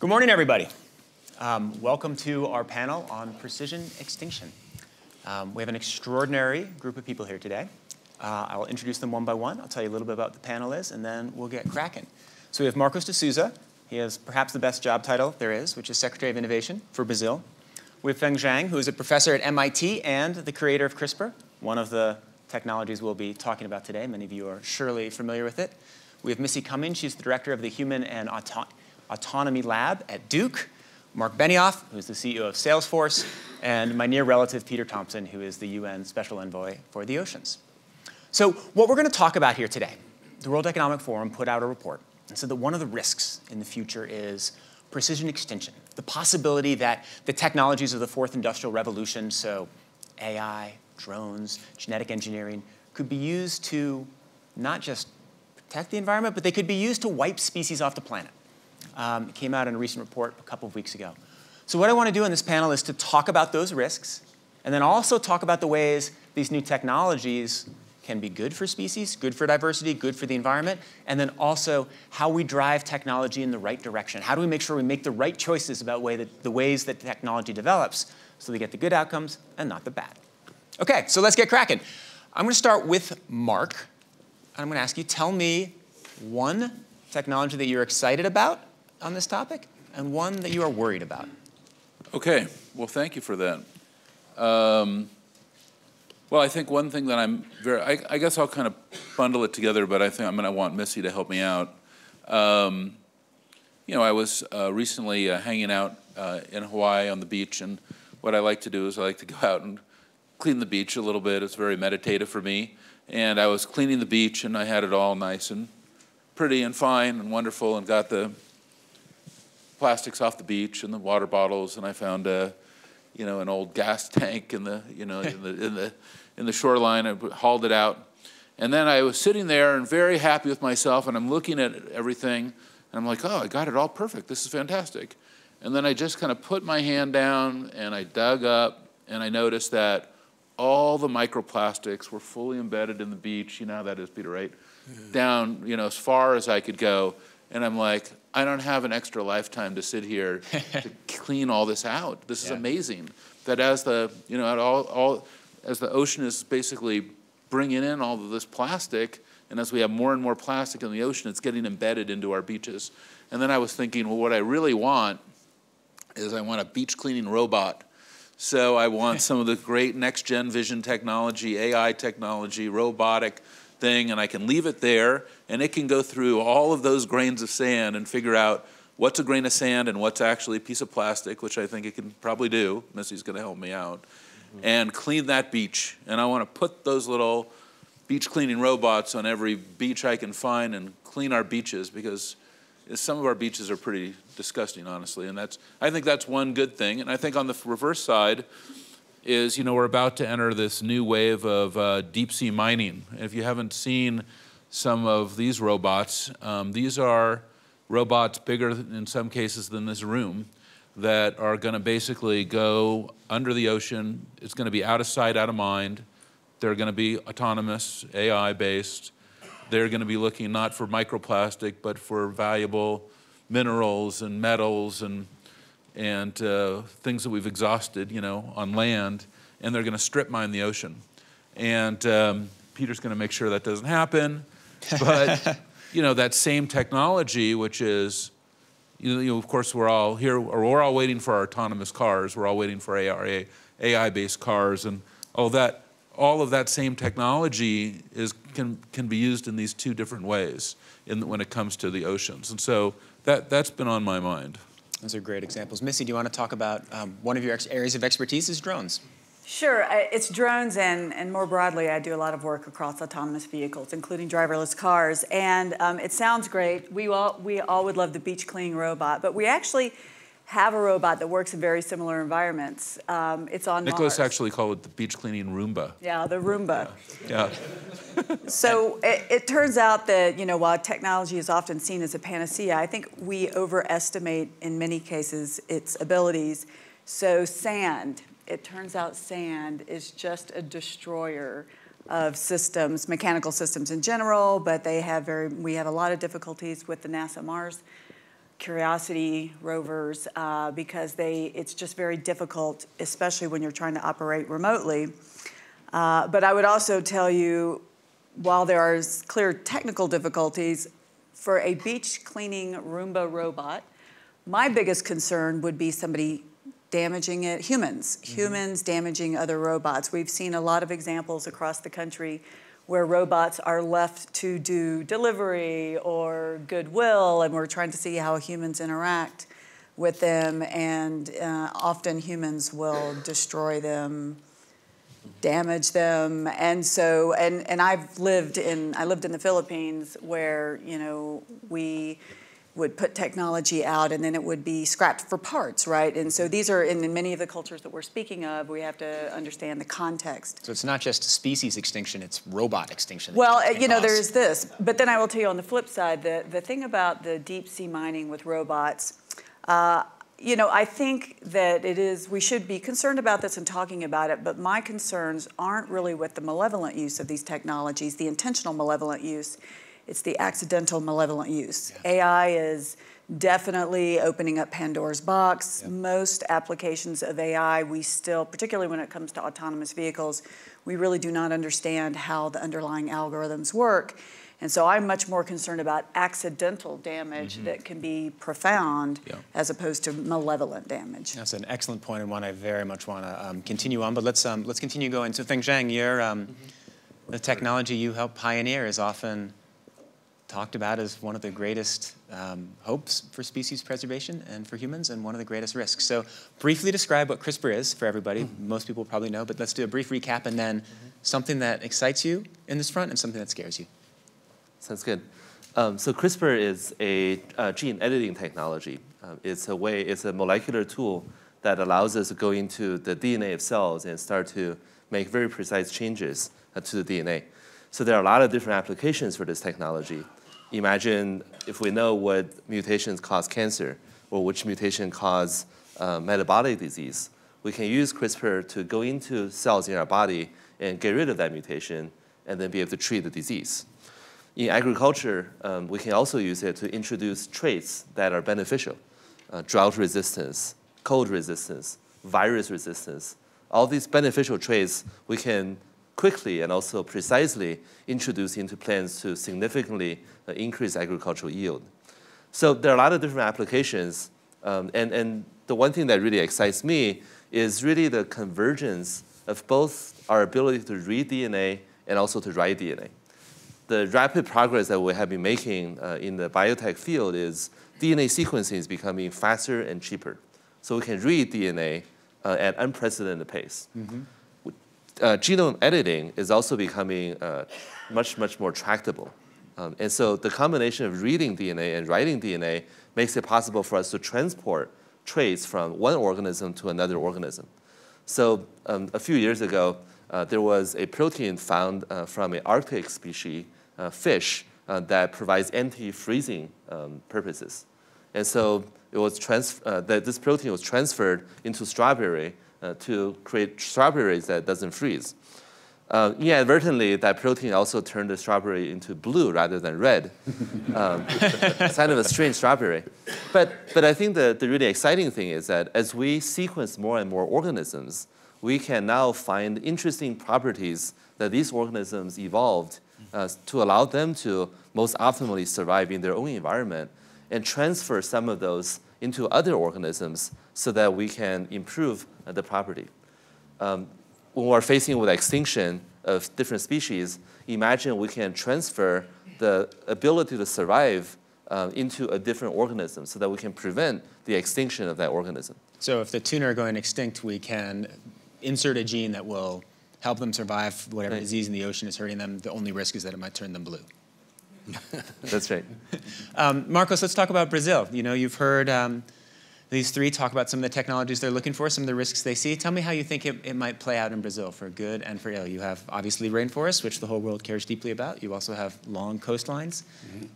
Good morning, everybody. Um, welcome to our panel on precision extinction. Um, we have an extraordinary group of people here today. Uh, I'll introduce them one by one. I'll tell you a little bit about the panel is, and then we'll get cracking. So we have Marcos de Souza. He has perhaps the best job title there is, which is Secretary of Innovation for Brazil. We have Feng Zhang, who is a professor at MIT and the creator of CRISPR, one of the technologies we'll be talking about today. Many of you are surely familiar with it. We have Missy Cummings. She's the director of the Human and Auto Autonomy Lab at Duke. Marc Benioff, who's the CEO of Salesforce, and my near relative Peter Thomson, who is the UN Special Envoy for the Oceans. So what we're going to talk about here today, the World Economic Forum put out a report and said that one of the risks in the future is precision extinction, the possibility that the technologies of the fourth industrial revolution, so AI, drones, genetic engineering, could be used to not just protect the environment, but they could be used to wipe species off the planet. Um, it came out in a recent report a couple of weeks ago. So what I want to do in this panel is to talk about those risks, and then also talk about the ways these new technologies can be good for species, good for diversity, good for the environment, and then also how we drive technology in the right direction. How do we make sure we make the right choices about way that, the ways that technology develops so we get the good outcomes and not the bad. Okay, so let's get cracking. I'm going to start with Marc. I'm going to ask you, tell me one technology that you're excited about on this topic and one that you are worried about. Okay, well, thank you for that. Um, well, I think one thing that I'm very, I, I, guess I'll kind of bundle it together, but I think I'm going to want Missy to help me out. Um, you know, I was uh, recently uh, hanging out uh, in Hawaii on the beach, and what I like to do is I like to go out and clean the beach a little bit. It's very meditative for me. And I was cleaning the beach, and I had it all nice and pretty and fine and wonderful, and got the plastics off the beach and the water bottles, and I found a you know, an old gas tank in the, you know, in the, in the, in the shoreline. I hauled it out. And then I was sitting there and very happy with myself, and I'm looking at everything, and I'm like, oh, I got it all perfect. This is fantastic. And then I just kind of put my hand down and I dug up, and I noticed that all the microplastics were fully embedded in the beach. You know how that is, Peter, right? Yeah. Down, you know, as far as I could go. And I'm like, I don't have an extra lifetime to sit here to clean all this out. This is yeah. amazing. That as the you know all, all as the ocean is basically bringing in all of this plastic, and as we have more and more plastic in the ocean, it's getting embedded into our beaches. And then I was thinking, well, what I really want is I want a beach cleaning robot. So I want some of the great next gen vision technology, AI technology, robotic thing and I can leave it there and it can go through all of those grains of sand and figure out what's a grain of sand and what's actually a piece of plastic, which I think it can probably do. Missy's going to help me out. Mm-hmm. And clean that beach. And I want to put those little beach cleaning robots on every beach I can find and clean our beaches because some of our beaches are pretty disgusting, honestly. And that's, I think that's one good thing. And I think on the reverse side, is you know we're about to enter this new wave of uh, deep sea mining. If you haven't seen some of these robots, um, these are robots bigger in some cases than this room that are going to basically go under the ocean. It's going to be out of sight, out of mind. They're going to be autonomous, AI based. They're going to be looking not for microplastic, but for valuable minerals and metals and and uh, things that we've exhausted, you know, on land, and they're going to strip mine the ocean. And um, Peter's going to make sure that doesn't happen. But, you know, that same technology, which is, you know, of course, we're all here, or we're all waiting for our autonomous cars. We're all waiting for ARA, AI-based cars, and all that. All of that same technology is can can be used in these two different ways in, when it comes to the oceans, and so that that's been on my mind. Those are great examples. Missy, do you want to talk about um, one of your areas of expertise is drones? Sure, it's drones, and, and more broadly, I do a lot of work across autonomous vehicles, including driverless cars. And um, it sounds great. We all, we all would love the beach cleaning robot, but we actually have a robot that works in very similar environments. Um, it's on Nicholas Mars. actually called it the beach cleaning Roomba. Yeah, the Roomba. Yeah. yeah. so it, it, turns out that, you know, while technology is often seen as a panacea, I think we overestimate in many cases its abilities. So sand, it turns out sand is just a destroyer of systems, mechanical systems in general, but they have very, we have a lot of difficulties with the NASA Mars Curiosity rovers uh, because they it's just very difficult, especially when you're trying to operate remotely. Uh, but I would also tell you, while there are clear technical difficulties, for a beach cleaning Roomba robot, my biggest concern would be somebody damaging it, humans, mm-hmm. humans damaging other robots. We've seen a lot of examples across the country where robots are left to do delivery or goodwill, and we're trying to see how humans interact with them, and uh, often humans will destroy them damage them. And so and and I've lived in I lived in the Philippines where you know we would put technology out and then it would be scrapped for parts, right? And so these are in many of the cultures that we're speaking of, we have to understand the context. So it's not just species extinction, it's robot extinction. Well, uh, you know, there's this. But then I will tell you on the flip side, the, the thing about the deep sea mining with robots, uh, you know, I think that it is, we should be concerned about this and talking about it, but my concerns aren't really with the malevolent use of these technologies, the intentional malevolent use it's the accidental malevolent use. Yeah. AI is definitely opening up Pandora's box. Most applications of AI, we still, particularly when it comes to autonomous vehicles, we really do not understand how the underlying algorithms work. And so I'm much more concerned about accidental damage mm-hmm. that can be profound yeah. as opposed to malevolent damage. That's an excellent point and one I very much want to um, continue on. But let's um, let's continue going. So Feng Zhang, your um, mm-hmm. the technology you help pioneer is often talked about as one of the greatest um, hopes for species preservation and for humans and one of the greatest risks. So briefly describe what CRISPR is for everybody. Mm-hmm. Most people probably know, but let's do a brief recap and then mm-hmm. something that excites you in this front and something that scares you. Sounds good. Um, so CRISPR is a uh, gene editing technology. Uh, it's a way, it's a molecular tool that allows us to go into the DNA of cells and start to make very precise changes uh, to the DNA. So there are a lot of different applications for this technology imagine if we know what mutations cause cancer or which mutation cause uh, metabolic disease, we can use CRISPR to go into cells in our body and get rid of that mutation and then be able to treat the disease. In agriculture, um, we can also use it to introduce traits that are beneficial. Uh, drought resistance, cold resistance, virus resistance. All these beneficial traits we can quickly and also precisely introduce into plants to significantly uh, increase agricultural yield. So there are a lot of different applications, um, and, and the one thing that really excites me is really the convergence of both our ability to read DNA and also to write DNA. The rapid progress that we have been making uh, in the biotech field is DNA sequencing is becoming faster and cheaper. So we can read DNA uh, at unprecedented pace. Mm-hmm uh, genome editing is also becoming uh, much, much more tractable. Um, and so the combination of reading DNA and writing DNA makes it possible for us to transport traits from one organism to another organism. So um, a few years ago, uh, there was a protein found uh, from an Arctic species, uh, fish, uh, that provides anti-freezing um, purposes. And so it was trans- that this protein was transferred into strawberry uh, to create strawberries that doesn't freeze. Uh, inadvertently, that protein also turned the strawberry into blue rather than red. um, it's kind of a strange strawberry. But, but I think the, the really exciting thing is that as we sequence more and more organisms, we can now find interesting properties that these organisms evolved uh, to allow them to most optimally survive in their own environment and transfer some of those into other organisms so that we can improve the property. Um, when we're facing with extinction of different species, imagine we can transfer the ability to survive uh, into a different organism so that we can prevent the extinction of that organism. So if the tuna are going extinct, we can insert a gene that will help them survive whatever right. disease in the ocean is hurting them. The only risk is that it might turn them blue. That's right. um, Marcos, let's talk about Brazil. You know, you've heard um, these three talk about some of the technologies they're looking for, some of the risks they see. Tell me how you think it, it might play out in Brazil for good and for ill. You have obviously rainforests, which the whole world cares deeply about. You also have long coastlines. Mm-hmm.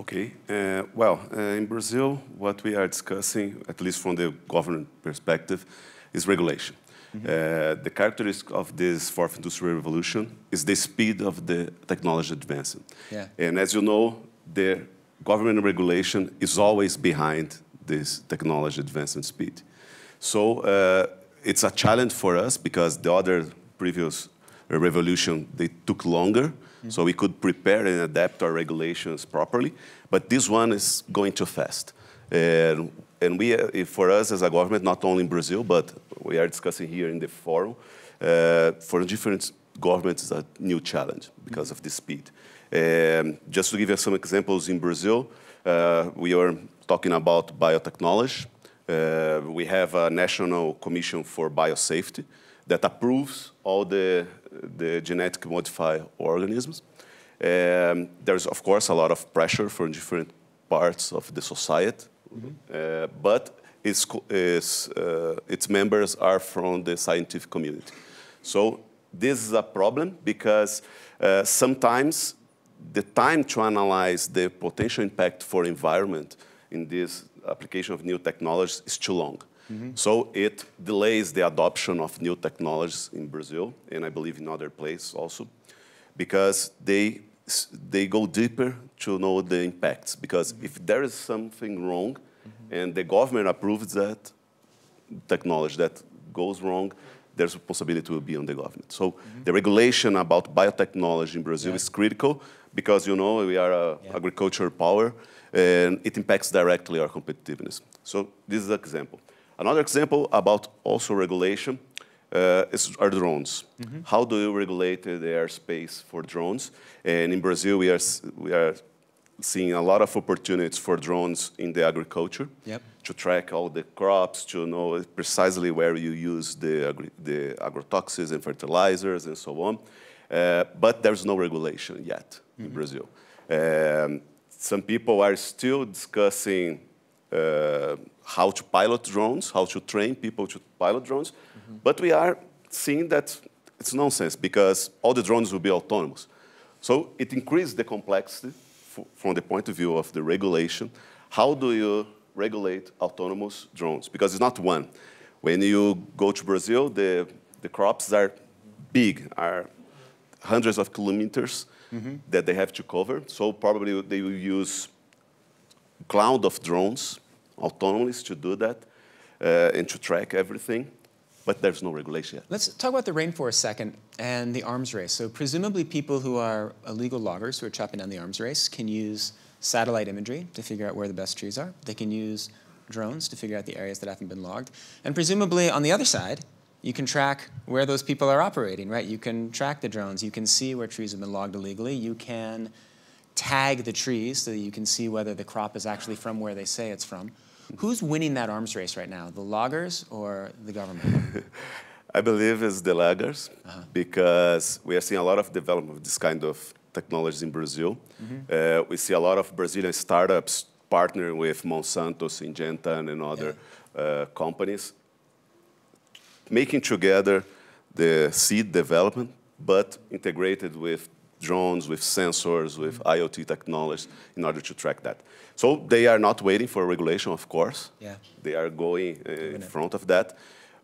Okay. Uh, well, uh, in Brazil, what we are discussing, at least from the government perspective, is regulation. Mm-hmm. Uh, the characteristic of this fourth industrial revolution is the speed of the technology advancing. Yeah. And as you know, the government regulation is always behind this technology advancement speed. So uh, it's a challenge for us because the other previous revolution, they took longer, mm-hmm. so we could prepare and adapt our regulations properly. But this one is going too fast. And, and we, uh, for us as a government, not only in Brazil, but we are discussing here in the forum, uh, for different governments, it's a new challenge because of the speed. Um, just to give you some examples in Brazil, uh, we are talking about biotechnology. Uh, we have a National Commission for Biosafety that approves all the, the genetic modified organisms. Um, there's, of course, a lot of pressure from different parts of the society, mm -hmm. uh, but its, its, uh, its members are from the scientific community. So this is a problem because uh, sometimes the time to analyze the potential impact for environment in this application of new technologies is too long. Mm -hmm. So it delays the adoption of new technologies in Brazil, and I believe in other places also, because they, they go deeper to know the impacts. Because mm -hmm. if there is something wrong, mm -hmm. and the government approves that technology that goes wrong, there's a possibility will be on the government. So the regulation about biotechnology in Brazil yeah. is critical because, you know, we are an yeah. agricultural power, and it impacts directly our competitiveness. So this is an example. Another example about also regulation uh, is our drones. Mm -hmm. How do you regulate the airspace for drones? And in Brazil, we are, we are seeing a lot of opportunities for drones in the agriculture yep. to track all the crops, to know precisely where you use the, agri the agrotoxins and fertilizers and so on. Uh, but there's no regulation yet mm -hmm. in mm-hmm. Brazil. Um, some people are still discussing uh, how to pilot drones, how to train people to pilot drones, mm -hmm. but we are seeing that it's nonsense because all the drones will be autonomous. So it increases the complexity from the point of view of the regulation. How do you regulate autonomous drones? Because it's not one. When you go to Brazil, the, the crops are big, are hundreds of kilometers mm -hmm. that they have to cover. So probably they will use cloud of drones autonomous to do that uh, and to track everything. But there's no regulation yet. Let's talk about the rain for a second and the arms race. So presumably people who are illegal loggers who are chopping down the arms race can use satellite imagery to figure out where the best trees are. They can use drones to figure out the areas that haven't been logged. And presumably on the other side, you can track where those people are operating, right? You can track the drones. You can see where trees have been logged illegally. You can tag the trees so that you can see whether the crop is actually from where they say it's from. Who's winning that arms race right now, the loggers or the government? I believe it's the loggers uh -huh. because we are seeing a lot of development of this kind of technologies in Brazil. Mm -hmm. uh, we see a lot of Brazilian startups partnering with Monsanto, Syngenta, and other yeah. uh, companies making together the seed development, but integrated with drones, with sensors, with IoT technologies in order to track that. So they are not waiting for regulation, of course. Yeah. They are going uh, in front of that.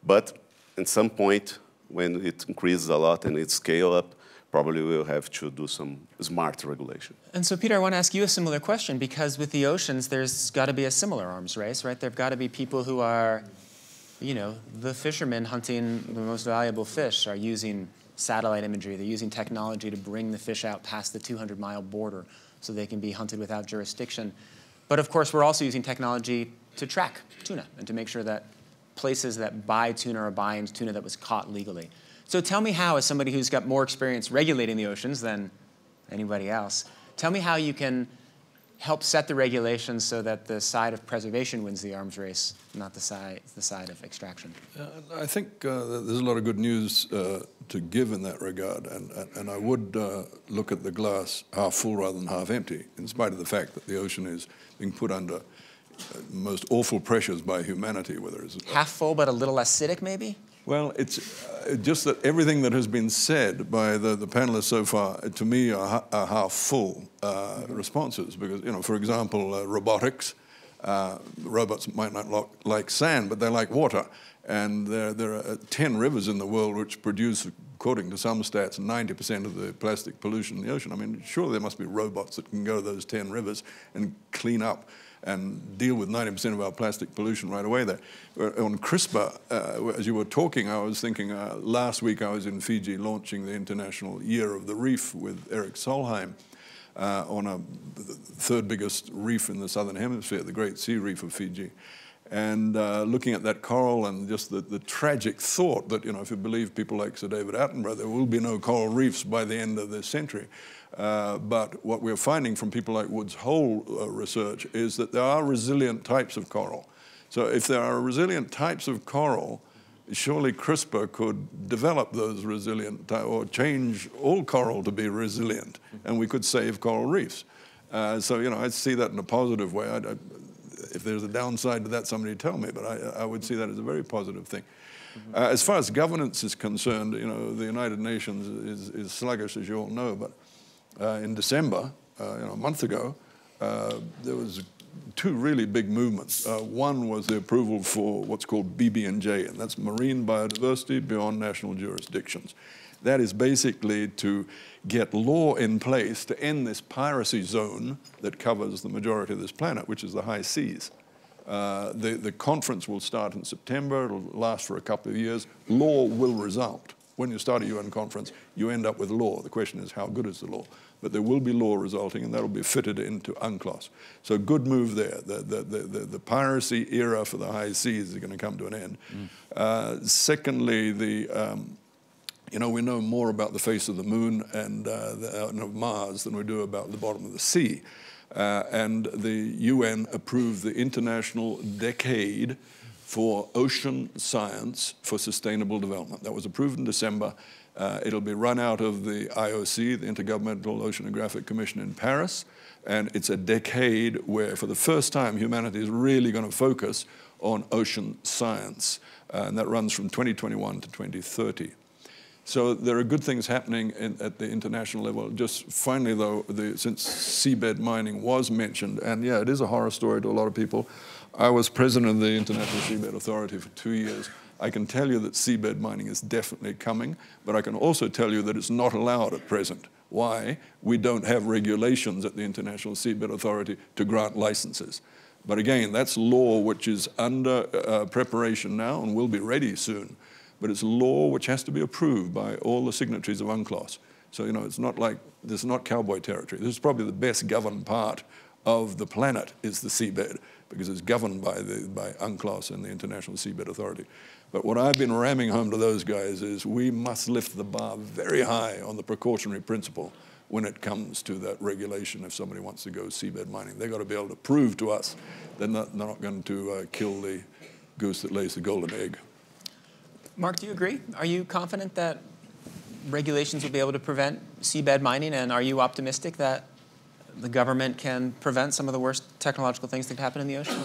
But at some point, when it increases a lot and it scale up, probably we'll have to do some smart regulation. And so, Peter, I want to ask you a similar question because with the oceans, there's got to be a similar arms race, right? There've got to be people who are you know, the fishermen hunting the most valuable fish are using satellite imagery. They're using technology to bring the fish out past the 200 mile border so they can be hunted without jurisdiction. But of course, we're also using technology to track tuna and to make sure that places that buy tuna are buying tuna that was caught legally. So tell me how, as somebody who's got more experience regulating the oceans than anybody else, tell me how you can help set the regulations so that the side of preservation wins the arms race, not the side, the side of extraction? Uh, I think uh, there's a lot of good news uh, to give in that regard, and, and I would uh, look at the glass half full rather than half empty, in spite of the fact that the ocean is being put under uh, most awful pressures by humanity, whether it's... Half full but a little acidic, maybe? Well, it's uh, just that everything that has been said by the, the panelists so far, uh, to me, are, are half full uh, responses. Because, you know, for example, uh, robotics, uh, robots might not lo- like sand, but they like water. And there, there are uh, 10 rivers in the world which produce according to some stats, 90% of the plastic pollution in the ocean. I mean, surely there must be robots that can go to those 10 rivers and clean up and deal with 90% of our plastic pollution right away there. Uh, on CRISPR, uh, as you were talking, I was thinking uh, last week I was in Fiji launching the International Year of the Reef with Erik Solheim. Uh, on a third biggest reef in the southern hemisphere, the Great Sea Reef of Fiji and uh, looking at that coral and just the, the, tragic thought that, you know, if you believe people like Sir David Attenborough, there will be no coral reefs by the end of this century. Uh, but what we're finding from people like Woods Hole uh, research is that there are resilient types of coral. So if there are resilient types of coral, surely CRISPR could develop those resilient or change all coral to be resilient, and we could save coral reefs. Uh, so, you know, I see that in a positive way. I, I, if there's a downside to that, somebody tell me. But I, I would see that as a very positive thing. Uh, as far as governance is concerned, you know, the United Nations is, is sluggish, as you all know. But in December, uh, you know, a month ago, uh, there was two really big movements. Uh, one was the approval for what's called BBNJ, and that's marine biodiversity beyond national jurisdictions. That is basically to get law in place to end this piracy zone that covers the majority of this planet, which is the high seas. Uh, the, the conference will start in September, it'll last for a couple of years. Law will result. When you start a UN conference, you end up with law. The question is, how good is the law? But there will be law resulting, and that'll be fitted into UNCLOS. So, good move there. The, the, the, the, piracy era for the high seas is going to come to an end. Mm. Uh, secondly, the, um, you know, we know more about the face of the moon and, uh, the, uh, and of Mars than we do about the bottom of the sea. Uh, and the UN approved the International Decade for Ocean Science for Sustainable Development. That was approved in December. Uh, it'll be run out of the IOC, the Intergovernmental Oceanographic Commission in Paris. And it's a decade where, for the first time, humanity is really going to focus on ocean science. Uh, and that runs from 2021 to 2030. So there are good things happening in, at the international level. Just finally, though, the, since seabed mining was mentioned, and yeah, it is a horror story to a lot of people. I was president of the International Seabed Authority for two years. I can tell you that seabed mining is definitely coming, but I can also tell you that it's not allowed at present. Why? We don't have regulations at the International Seabed Authority to grant licenses. But again, that's law which is under uh, preparation now and will be ready soon but it's law which has to be approved by all the signatories of UNCLOS. So, you know, it's not like, this is not cowboy territory. This is probably the best governed part of the planet is the seabed because it's governed by, the, by UNCLOS and the International Seabed Authority. But what I've been ramming home to those guys is we must lift the bar very high on the precautionary principle when it comes to that regulation if somebody wants to go seabed mining. They've got to be able to prove to us they're not, they're not going to uh, kill the goose that lays the golden egg. Marc, do you agree? Are you confident that regulations will be able to prevent seabed mining, and are you optimistic that the government can prevent some of the worst technological things that happen in the ocean?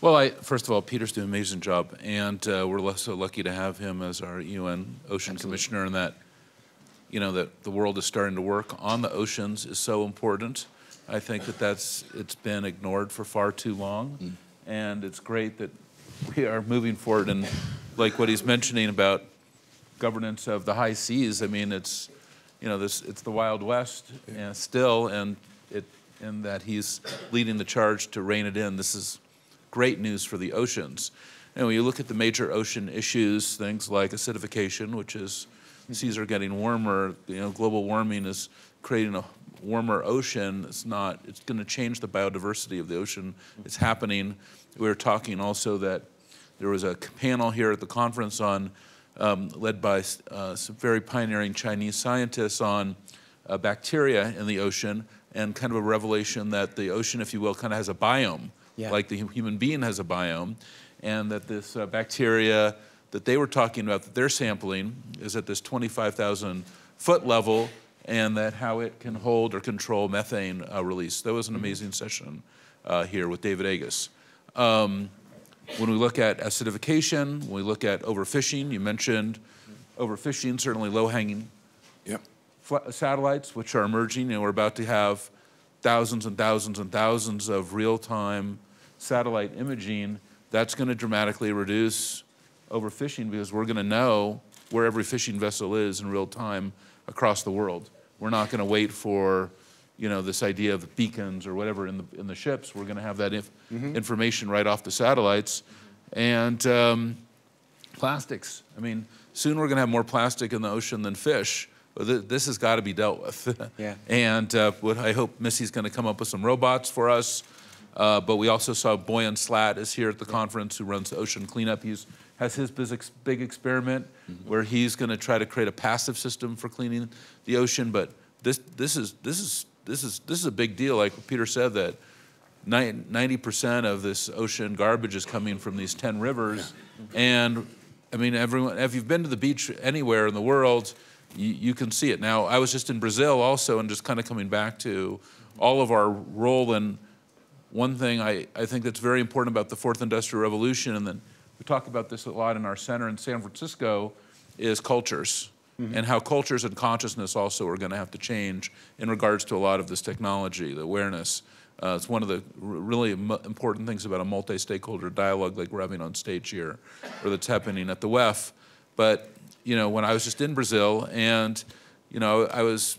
Well, I, first of all, Peter's doing an amazing job, and uh, we're so lucky to have him as our UN Ocean Absolutely. Commissioner, and that you know that the world is starting to work on the oceans is so important. I think that that's it's been ignored for far too long, mm. and it's great that we are moving forward. And like what he's mentioning about governance of the high seas, I mean, it's, you know, this, it's the Wild West and still, and it, in that he's leading the charge to rein it in. This is great news for the oceans. And when you look at the major ocean issues, things like acidification, which is seas are getting warmer, you know, global warming is creating a warmer ocean. It's not, it's going to change the biodiversity of the ocean. It's happening. We were talking also that there was a panel here at the conference on, um, led by uh, some very pioneering Chinese scientists on uh, bacteria in the ocean and kind of a revelation that the ocean, if you will, kind of has a biome, yeah. like the human being has a biome, and that this uh, bacteria that they were talking about that they're sampling is at this 25,000 foot level and that how it can hold or control methane uh, release. That was an amazing session uh, here with David Agus. Um, when we look at acidification, when we look at overfishing, you mentioned overfishing, certainly low-hanging yep. satellites, which are emerging, and we're about to have thousands and thousands and thousands of real-time satellite imaging. That's going to dramatically reduce overfishing because we're going to know where every fishing vessel is in real time across the world. We're not going to wait for, you know, this idea of beacons or whatever in the in the ships. We're going to have that inf- information right off the satellites, and um, plastics. I mean, soon we're going to have more plastic in the ocean than fish. This has got to be dealt with. Yeah. And uh, what I hope Missy's going to come up with some robots for us. Uh, but we also saw Boyan Slat is here at the conference who runs ocean cleanup. He's has his big, ex- big experiment where he's going to try to create a passive system for cleaning the ocean. But this this is this is this is this is a big deal. Like Peter said that ninety percent of this ocean garbage is coming from these ten rivers, and I mean everyone. If you've been to the beach anywhere in the world, you, you can see it. Now I was just in Brazil also, and just kind of coming back to all of our role And one thing I, I think that's very important about the fourth industrial revolution, and then we talk about this a lot in our center in San Francisco, is cultures. And how cultures and consciousness also are going to have to change in regards to a lot of this technology, the awareness. Uh, it's one of the really im- important things about a multi-stakeholder dialogue like we're having on stage here, or that's happening at the WEF. But you know, when I was just in Brazil, and you know, I was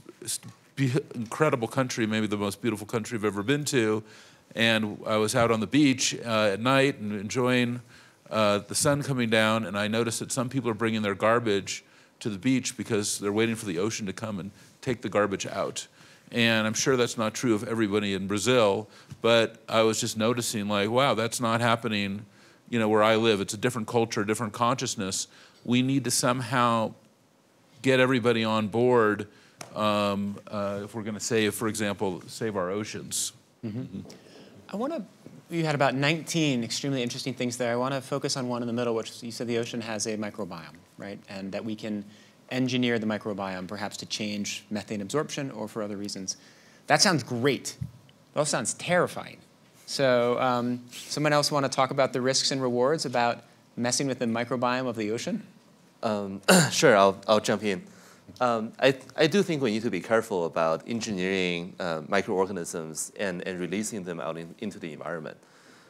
incredible country, maybe the most beautiful country I've ever been to, and I was out on the beach uh, at night and enjoying uh, the sun coming down, and I noticed that some people are bringing their garbage to the beach because they're waiting for the ocean to come and take the garbage out. And I'm sure that's not true of everybody in Brazil, but I was just noticing, like, wow, that's not happening, you know, where I live. It's a different culture, different consciousness. We need to somehow get everybody on board um, uh, if we're going to save, for example, save our oceans. I want to. You had about 19 extremely interesting things there. I want to focus on one in the middle, which you said the ocean has a microbiome, right? And that we can engineer the microbiome perhaps to change methane absorption or for other reasons. That sounds great. That sounds terrifying. So, um, someone else want to talk about the risks and rewards about messing with the microbiome of the ocean? Sure, I'll, I'll jump in. Um, I, I do think we need to be careful about engineering uh, microorganisms and, and releasing them out in, into the environment.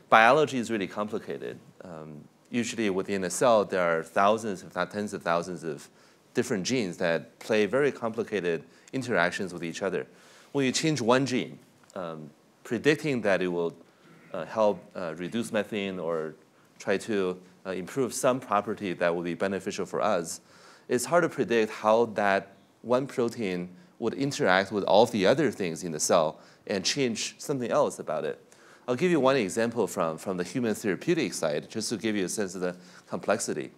Biology is really complicated. Um, usually within a cell, there are thousands, if not tens of thousands of different genes that play very complicated interactions with each other. When you change one gene, um, predicting that it will uh, help uh, reduce methane or try to uh, improve some property that will be beneficial for us, it's hard to predict how that one protein would interact with all the other things in the cell and change something else about it. I'll give you one example from, from the human therapeutic side, just to give you a sense of the complexity.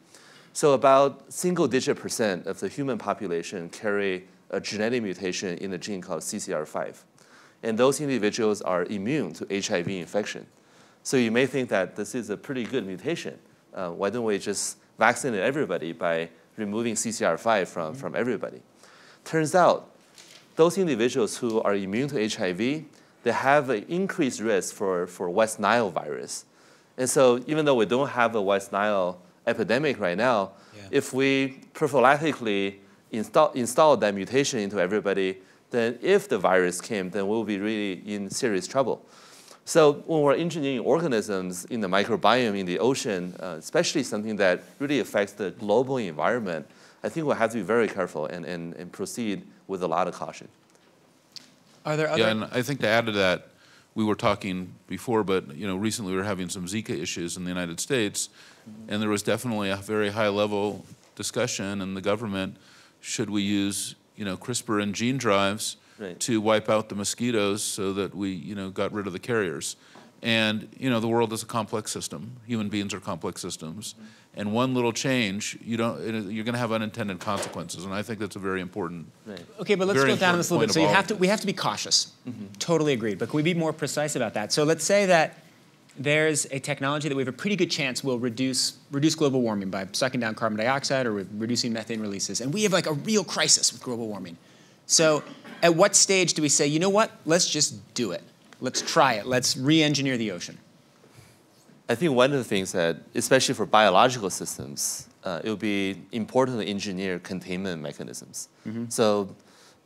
So about single digit percent of the human population carry a genetic mutation in a gene called CCR5. And those individuals are immune to HIV infection. So you may think that this is a pretty good mutation. Uh, why don't we just vaccinate everybody by removing CCR5 from, from everybody? Turns out, those individuals who are immune to HIV, they have an increased risk for, for West Nile virus. And so even though we don't have a West Nile epidemic right now, Yeah. if we prophylactically install, install that mutation into everybody, then if the virus came, then we'll be really in serious trouble. So when we're engineering organisms in the microbiome in the ocean, uh, especially something that really affects the global environment, I think we'll have to be very careful and, and, and proceed with a lot of caution. Are there other? Yeah, and I think to add to that, we were talking before, but you know, recently we were having some Zika issues in the United States, and there was definitely a very high level discussion in the government, should we use, you know, CRISPR and gene drives Right. to wipe out the mosquitoes so that we, you know, got rid of the carriers. And, you know, the world is a complex system. Human beings are complex systems. And one little change, you don't, you're going to have unintended consequences. And I think that's a very important Okay, but let's go down on this a little bit. So you have to, we have to be cautious. Mm-hmm. Totally agreed. But can we be more precise about that? So let's say that there's a technology that we have a pretty good chance will reduce reduce global warming by sucking down carbon dioxide or reducing methane releases, and we have like a real crisis with global warming. So at what stage do we say, you know what? Let's just do it. Let's try it. Let's re-engineer the ocean. I think one of the things that, especially for biological systems, uh, it would be important to engineer containment mechanisms. So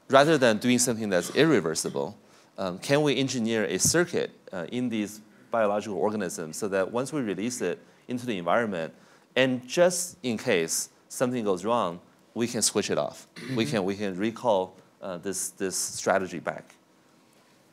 rather than doing something that's irreversible, um, can we engineer a circuit uh, in these biological organisms so that once we release it into the environment, and just in case something goes wrong, we can switch it off. We can we can recall uh, this this strategy back.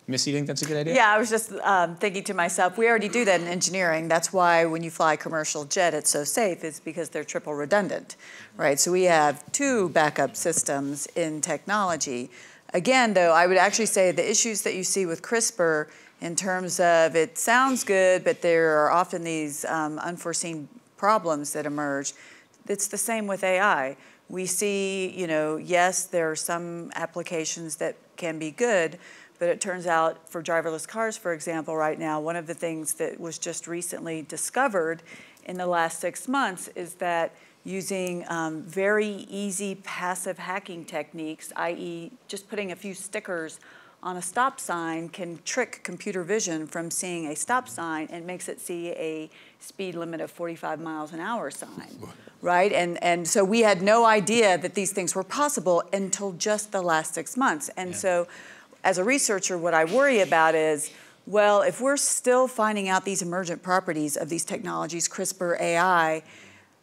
Missy, you think that's a good idea? Yeah, I was just um, thinking to myself, we already do that in engineering. That's why when you fly commercial jet, it's so safe, is because they're triple redundant, right? So we have two backup systems in technology. Again, though, I would actually say the issues that you see with CRISPR in terms of it sounds good, but there are often these um, unforeseen problems that emerge. It's the same with AI. We see, you know, yes, there are some applications that can be good, but it turns out for driverless cars, for example, right now, one of the things that was just recently discovered in the last six months is that using um, very easy passive hacking techniques, i.e., just putting a few stickers on a stop sign can trick computer vision from seeing a stop sign and makes it see a speed limit of 45 miles an hour sign, right? And, and so we had no idea that these things were possible until just the last six months. And Yeah. so as a researcher, what I worry about is, well, if we're still finding out these emergent properties of these technologies, CRISPR, AI,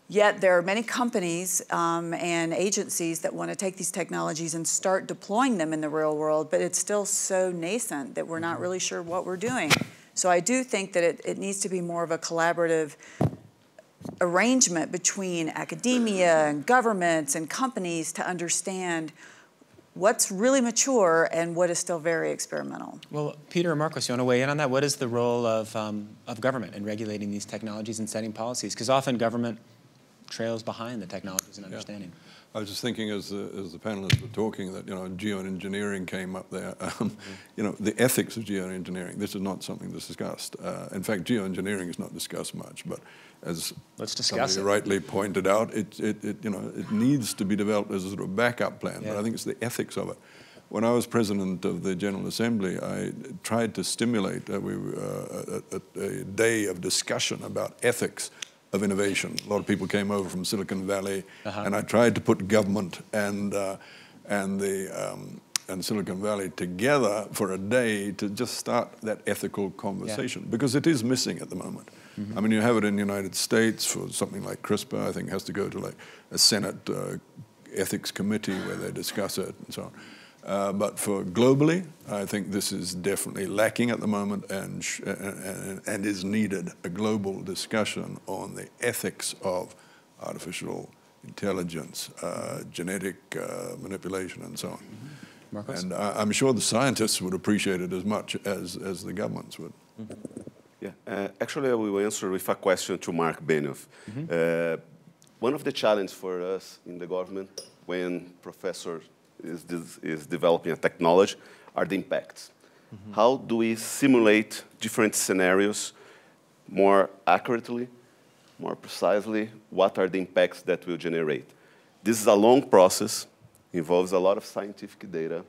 yet there are many companies um, and agencies that want to take these technologies and start deploying them in the real world, but it's still so nascent that we're not really sure what we're doing. So I do think that it, it needs to be more of a collaborative arrangement between academia and governments and companies to understand what's really mature and what is still very experimental. Well, Peter and Marcos, you want to weigh in on that? What is the role of, um, of government in regulating these technologies and setting policies? Because often government trails behind the technologies and understanding. I was just thinking as the, as the panelists were talking that, you know, geoengineering came up there. Um, you know, the ethics of geoengineering, this is not something that's discussed. Uh, in fact, geoengineering is not discussed much, but as Let's discuss somebody it. rightly pointed out, it, it, it, you know, it needs to be developed as a sort of backup plan, but I think it's the ethics of it. When I was president of the General Assembly, I tried to stimulate uh, we, uh, a, a, day of discussion about ethics of innovation. A lot of people came over from Silicon Valley, Uh-huh. and I tried to put government and, uh, and, the, um, and Silicon Valley together for a day to just start that ethical conversation, because it is missing at the moment. I mean, you have it in the United States for something like CRISPR, I think it has to go to like a Senate uh, ethics committee where they discuss it and so on. Uh, but for globally, I think this is definitely lacking at the moment and, sh- and, and is needed a global discussion on the ethics of artificial intelligence, uh, genetic uh, manipulation, and so on. Marcos? And I, I'm sure the scientists would appreciate it as much as, as the governments would. Yeah, uh, actually, I will answer with a question to Marc Benioff. Uh, one of the challenges for us in the government when professor is, is developing a technology are the impacts. How do we simulate different scenarios more accurately, more precisely? What are the impacts that will generate? This is a long process, involves a lot of scientific data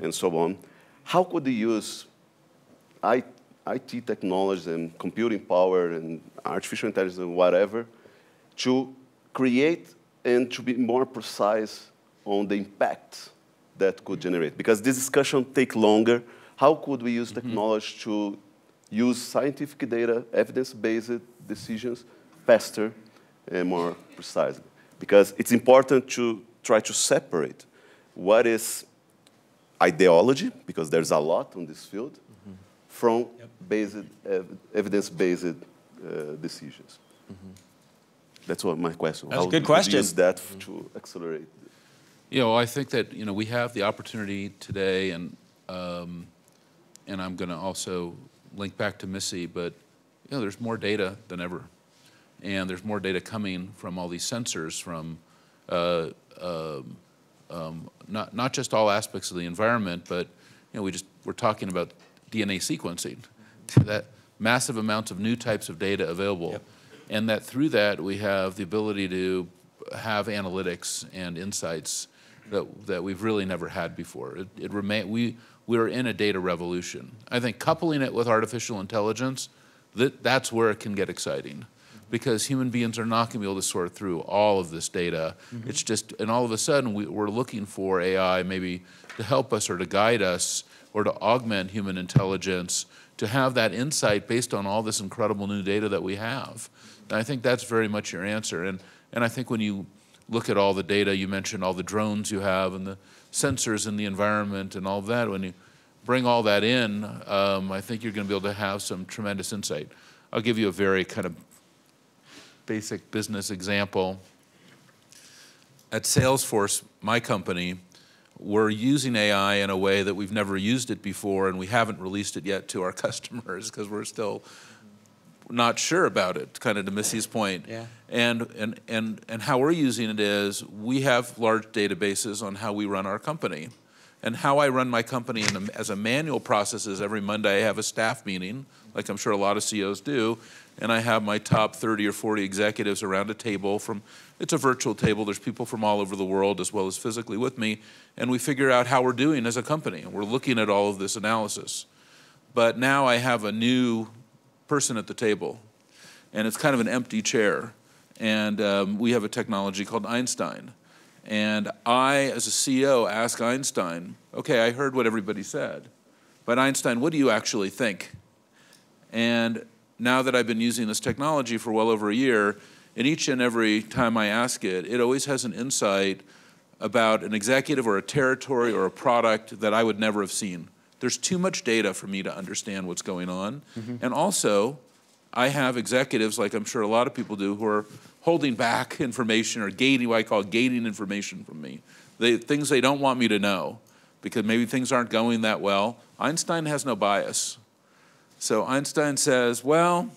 and so on. How could we use I, IT technology and computing power and artificial intelligence and whatever to create and to be more precise on the impact that could generate. Because this discussion take longer. How could we use mm-hmm. technology to use scientific data, evidence-based decisions faster and more precisely? Because it's important to try to separate what is ideology, because there's a lot on this field, from based, ev- evidence-based uh, decisions. That's what my question. That's a How good do we question. Use that f- to accelerate. You know, I think that, you know, we have the opportunity today, and, um, and I'm going to also link back to Missy, but, you know, there's more data than ever. And there's more data coming from all these sensors from uh, um, um, not, not just all aspects of the environment, but, you know, we just, we're talking about DNA sequencing. That massive amounts of new types of data available. And that through that, we have the ability to have analytics and insights that, that we've really never had before. It, it remain, we, we're in a data revolution. I think coupling it with artificial intelligence, that, that's where it can get exciting. Because human beings are not going to be able to sort through all of this data. Mm-hmm. It's just, and all of a sudden, we, we're looking for AI maybe to help us or to guide us or to augment human intelligence to have that insight based on all this incredible new data that we have. And I think that's very much your answer. And, and I think when you look at all the data. You mentioned all the drones you have and the sensors in the environment and all that. When you bring all that in, um, I think you're going to be able to have some tremendous insight. I'll give you a very kind of basic business example. At Salesforce, my company, we're using AI in a way that we've never used it before, and we haven't released it yet to our customers because we're still not sure about it, kind of to Missy's point. Yeah. And, and, and, and how we're using it is we have large databases on how we run our company. And how I run my company in a, as a manual process is every Monday I have a staff meeting, like I'm sure a lot of CEOs do, and I have my top 30 or 40 executives around a table from, it's a virtual table, there's people from all over the world as well as physically with me, and we figure out how we're doing as a company. And we're looking at all of this analysis. But now I have a new person at the table, and it's kind of an empty chair. And um, we have a technology called Einstein. And I, as a CEO, ask Einstein, okay, I heard what everybody said, but Einstein, what do you actually think? And now that I've been using this technology for well over a year, and each and every time I ask it, it always has an insight about an executive or a territory or a product that I would never have seen. There's too much data for me to understand what's going on. Mm-hmm. And also, I have executives, like I'm sure a lot of people do, who are holding back information or gating, what I call gating information from me. They, things they don't want me to know because maybe things aren't going that well. Einstein has no bias. So Einstein says, well,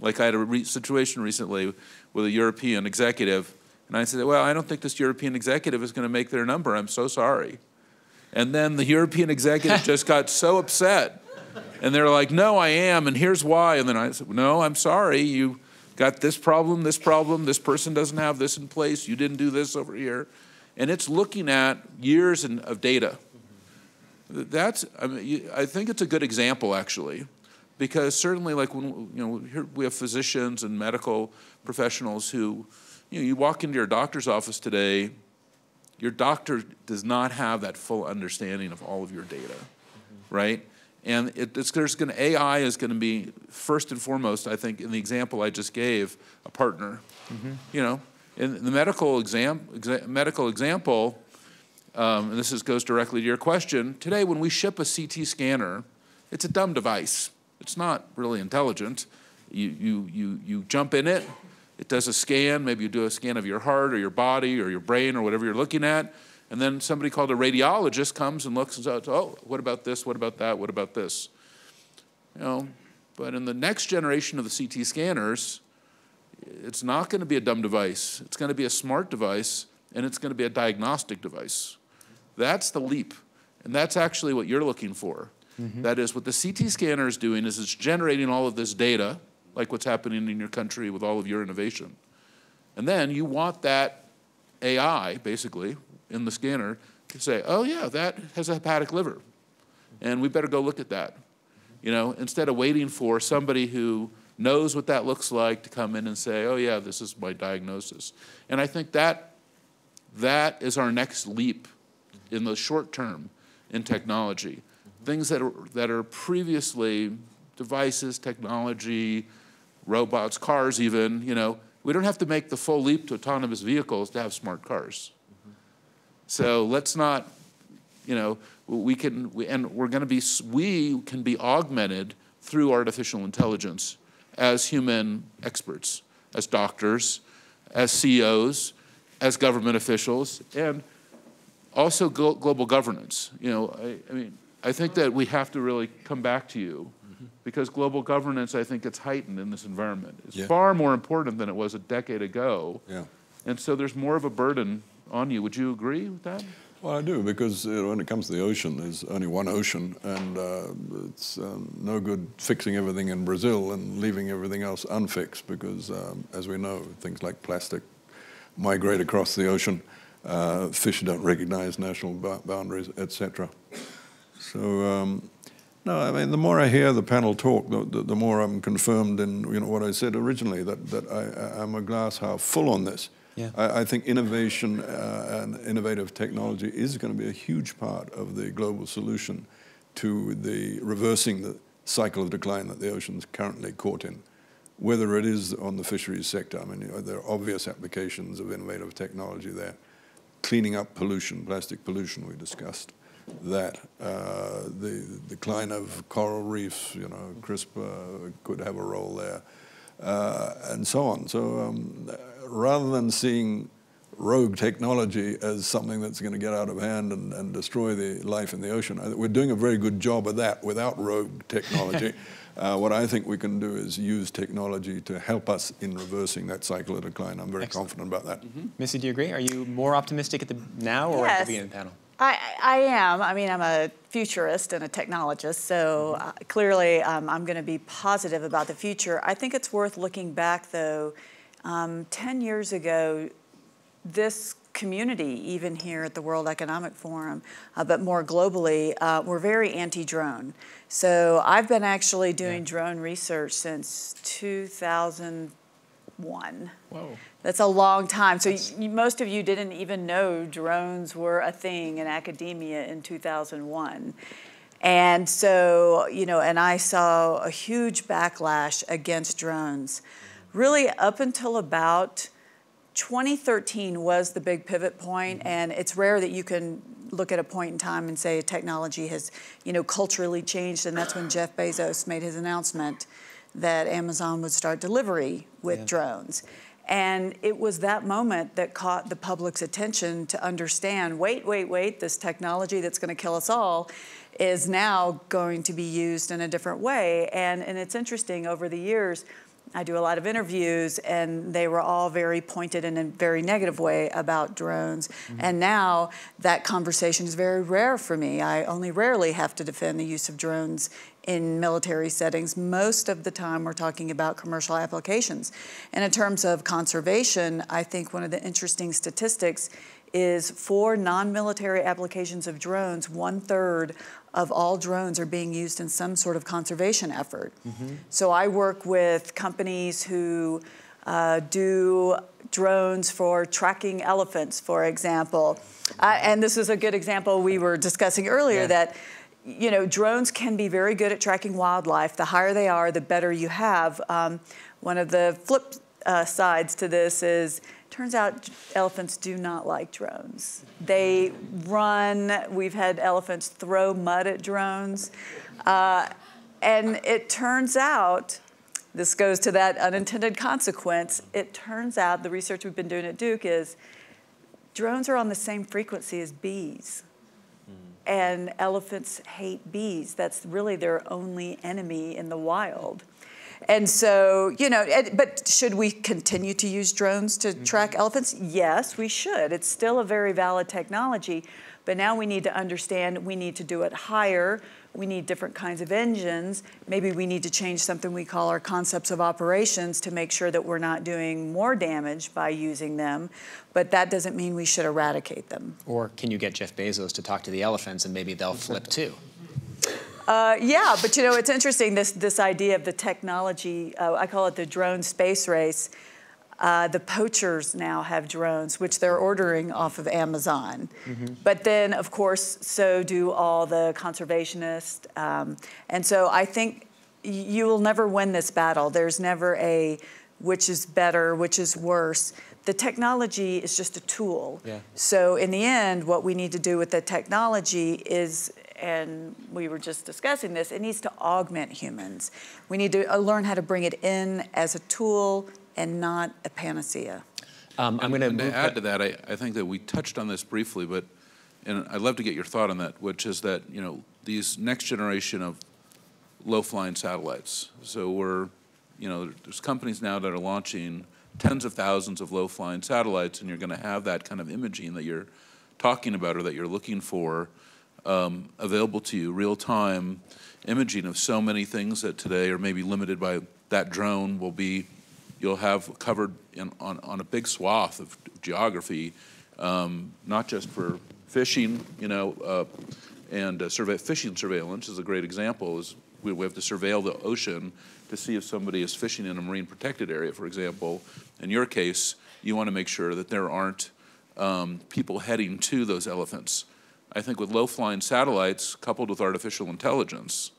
like I had a re- situation recently with a European executive, and I said, well, I don't think this European executive is going to make their number. I'm so sorry. And then the European executive just got so upset. And they're like, no, I am, and here's why. And then I said, no, I'm sorry. You got this problem, this problem, this person doesn't have this in place, you didn't do this over here. And it's looking at years in, of data. That's, I, mean, you, I think it's a good example, actually, because certainly, like when you know, here we have physicians and medical professionals who, you know, you walk into your doctor's office today, your doctor does not have that full understanding of all of your data, right? And it, it's, there's going to, AI is going to be first and foremost, I think, in the example I just gave, a partner. You know, in the medical exam, exa- medical example, um, and this is, goes directly to your question. Today, when we ship a CT scanner, it's a dumb device. It's not really intelligent. You, you, you, you jump in it, it does a scan. Maybe you do a scan of your heart or your body or your brain or whatever you're looking at. And then somebody called a radiologist comes and looks and says, oh, what about this? What about that? What about this? You know, but in the next generation of the CT scanners, it's not going to be a dumb device. It's going to be a smart device, and it's going to be a diagnostic device. That's the leap. And that's actually what you're looking for. Mm-hmm. That is, what the CT scanner is doing is it's generating all of this data, like what's happening in your country with all of your innovation. And then you want that AI, basically, in the scanner to say, oh, yeah, that has a hepatic liver. And we better go look at that. You know, instead of waiting for somebody who knows what that looks like to come in and say, oh, yeah, this is my diagnosis. And I think that that is our next leap in the short term in technology. Things that are, that are previously devices, technology, robots, cars, even, you know, we don't have to make the full leap to autonomous vehicles to have smart cars. So let's not, you know, we can, we, and we're going to be, we can be augmented through artificial intelligence as human experts, as doctors, as CEOs, as government officials, and also global governance. You know, I, I mean, I think that we have to really come back to you because global governance, I think, gets heightened in this environment. It's Yeah. far more important than it was a decade ago. Yeah. And so there's more of a burden on you. Would you agree with that? Well, I do because uh, when it comes to the ocean, there's only one ocean, and uh, it's um, no good fixing everything in Brazil and leaving everything else unfixed because, um, as we know, things like plastic migrate across the ocean. Uh, fish don't recognize national boundaries, etc. So, um, no, I mean, the more I hear the panel talk, the, the, the more I'm confirmed in you know what I said originally that that I, I'm a glass half full on this. Yeah. I, I think innovation uh, and innovative technology is going to be a huge part of the global solution to the reversing the cycle of decline that the ocean's currently caught in. whether it is on the fisheries sector. I mean, you know, there are obvious applications of innovative technology there. Cleaning up pollution, plastic pollution, we discussed that. Uh, the decline of coral reefs, you know, CRISPR could have a role there, uh, and so on. So um, rather than seeing rogue technology as something that's going to get out of hand and, and destroy the life in the ocean. We're doing a very good job of that without rogue technology. uh, what I think we can do is use technology to help us in reversing that cycle of decline. I'm very Excellent. confident about that. Mm-hmm. Missy, do you agree? Are you more optimistic at the now or at the beginning of the panel? I, I am. I mean, I'm a futurist and a technologist, so uh, clearly um, I'm going to be positive about the future. I think it's worth looking back, though. Um, 10 years ago, this community, even here at the World Economic Forum, uh, but more globally, uh, we're very anti drone. So I've been actually doing drone research since 2001. Whoa. That's a long time. So y most of you didn't even know drones were a thing in academia in 2001. And so, you know, and I saw a huge backlash against drones. Really up until about 2013 was the big pivot point, mm-hmm. and it's rare that you can look at a point in time and say technology has, you know, culturally changed, and that's when Jeff Bezos made his announcement that Amazon would start delivery with Yeah. drones. And it was that moment that caught the public's attention to understand wait, wait, wait, this technology that's going to kill us all is now going to be used in a different way. And, and it's interesting, over the years, I do a lot of interviews, and they were all very pointed in a very negative way about drones. Mm-hmm. And now that conversation is very rare for me. I only rarely have to defend the use of drones in military settings. Most of the time, we're talking about commercial applications. And in terms of conservation, I think one of the interesting statistics is for non-military applications of drones, one third of all drones are being used in some sort of conservation effort. So I work with companies who uh, do drones for tracking elephants, for example. Uh, and this is a good example we were discussing earlier Yeah. that you know, drones can be very good at tracking wildlife. The higher they are, the better you have. Um, one of the flip uh, sides to this is turns out elephants do not like drones. They run, we've had elephants throw mud at drones. Uh, and it turns out, this goes to that unintended consequence, it turns out the research we've been doing at Duke is drones are on the same frequency as bees and elephants hate bees. That's really their only enemy in the wild. And so, you know, but should we continue to use drones to mm-hmm. track elephants? Yes, we should. It's still a very valid technology, but now we need to understand we need to do it higher. We need different kinds of engines. Maybe we need to change something we call our concepts of operations to make sure that we're not doing more damage by using them. But that doesn't mean we should eradicate them. Or can you get Jeff Bezos to talk to the elephants and maybe they'll flip too? Uh, yeah, but you know, it's interesting this this idea of the technology. Uh, I call it the drone space race. Uh, the poachers now have drones, which they're ordering off of Amazon. But then, of course, so do all the conservationists. Um, and so I think you will never win this battle. There's never a which is better, which is worse. The technology is just a tool. Yeah. So in the end, what we need to do with the technology is, and we were just discussing this, it needs to augment humans. We need to uh, learn how to bring it in as a tool and not a panacea. Um, I'm going to to add to that, I, I think that we touched on this briefly, but, and I'd love to get your thought on that, which is that, you know, these next generation of low-flying satellites. So we're, you know, there's companies now that are launching tens of thousands of low-flying satellites, and you're going to have that kind of imaging that you're talking about or that you're looking for um, available to you, real-time imaging of so many things that today are maybe limited by that drone will be, you'll have covered in, on, on a big swath of geography, um, not just for fishing, you know, uh, and uh, survey, fishing surveillance is a great example. Is we, we have to surveil the ocean to see if somebody is fishing in a marine protected area, for example. In your case, you want to make sure that there aren't um, people heading to those elephants. I think with low flying satellites coupled with artificial intelligence,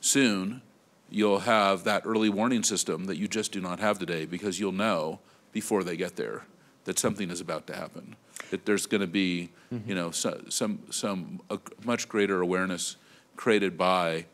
soon you'll have that early warning system that you just do not have today because you'll know before they get there that something is about to happen. That there's going to be, mm-hmm. you know, so, some some a much greater awareness created by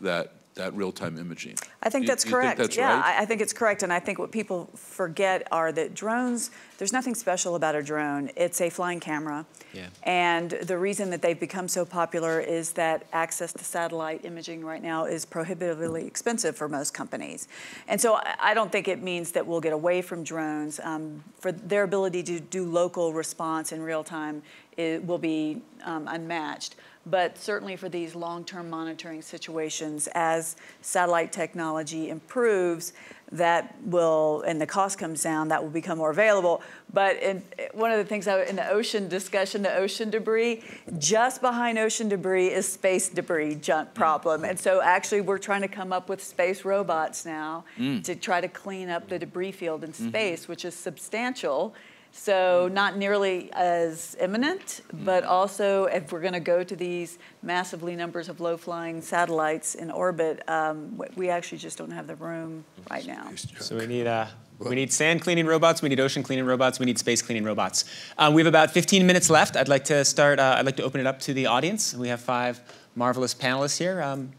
that that real-time imaging. I think You- that's you think correct. that's yeah, right? I, I think it's correct. And I think what people forget are that drones, there's nothing special about a drone. It's a flying camera. Yeah. And the reason that they've become so popular is that access to satellite imaging right now is prohibitively expensive for most companies. And so I, I don't think it means that we'll get away from drones. Um, for their ability to do local response in real time, it will be um, unmatched. But certainly for these long-term monitoring situations, as satellite technology improves, that will, and the cost comes down, that will become more available. But in, one of the things I, in the ocean discussion, the ocean debris, just behind ocean debris is space debris junk mm. problem. And so actually we're trying to come up with space robots now mm. to try to clean up the debris field in mm-hmm. space, which is substantial. So not nearly as imminent, but also if we're going to go to these massively numbers of low-flying satellites in orbit, um, we actually just don't have the room right now. So we need uh, we need sand cleaning robots, we need ocean cleaning robots, we need space cleaning robots. Um, we have about 15 minutes left. I'd like to start. Uh, I'd like to open it up to the audience. We have five marvelous panelists here. Um,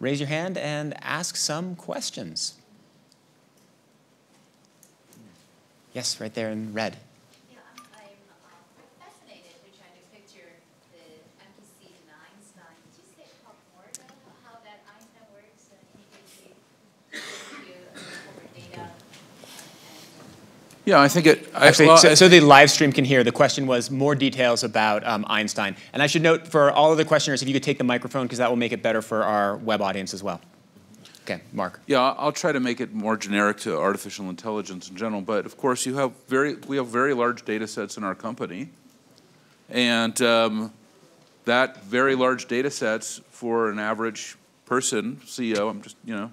raise your hand and ask some questions. Yes, right there in red. Yeah, I'm, I'm um, fascinated to try to picture the MPC and Einstein. Could you say talk more about how that Einstein works and integrate you over data and Yeah, I think it. I- Actually, well, so, so the live stream can hear. The question was more details about um, Einstein. And I should note for all of the questioners, if you could take the microphone, because that will make it better for our web audience as well. Okay, Marc. Yeah, I'll- I'll try to make it more generic to artificial intelligence in general, but of course, you have very, we have very large data sets in our company. And um, that very large data sets for an average person, CEO, I'm just, you know,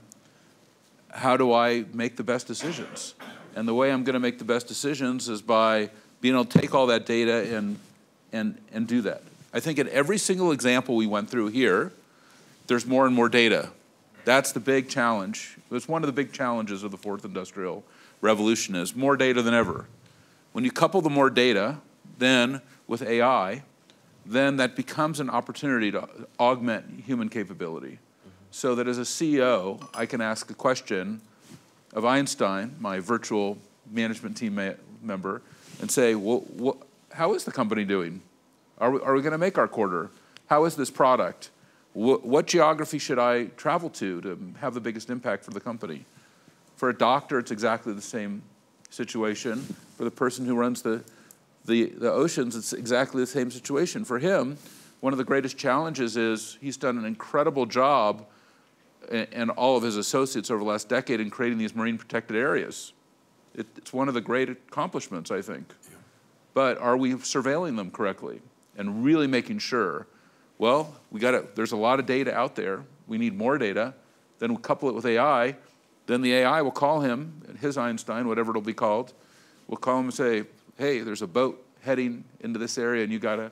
how do I make the best decisions? And the way I'm going to make the best decisions is by being able to take all that data and, and, and do that. I think in every single example we went through here, there's more and more data. That's the big challenge. It's one of the big challenges of the fourth industrial revolution is more data than ever. When you couple the more data, then with AI, then that becomes an opportunity to augment human capability. So that as a CEO, I can ask a question of Einstein, my virtual management team ma- member, and say, well, how is the company doing? Are we, are we going to make our quarter? How is this product? Wh- what geography should I travel to to have the biggest impact for the company? For a doctor, it's exactly the same situation. For the person who runs the, the, the oceans, it's exactly the same situation. For him, one of the greatest challenges is he's done an incredible job and all of his associates over the last decade in creating these marine protected areas. It, it's one of the great accomplishments, I think. But are we surveilling them correctly and really making sure? Well, we got. There's a lot of data out there. We need more data. Then we couple it with AI. Then the AI will call him, his Einstein, whatever it'll be called, will call him and say, "Hey, there's a boat heading into this area, and you got to,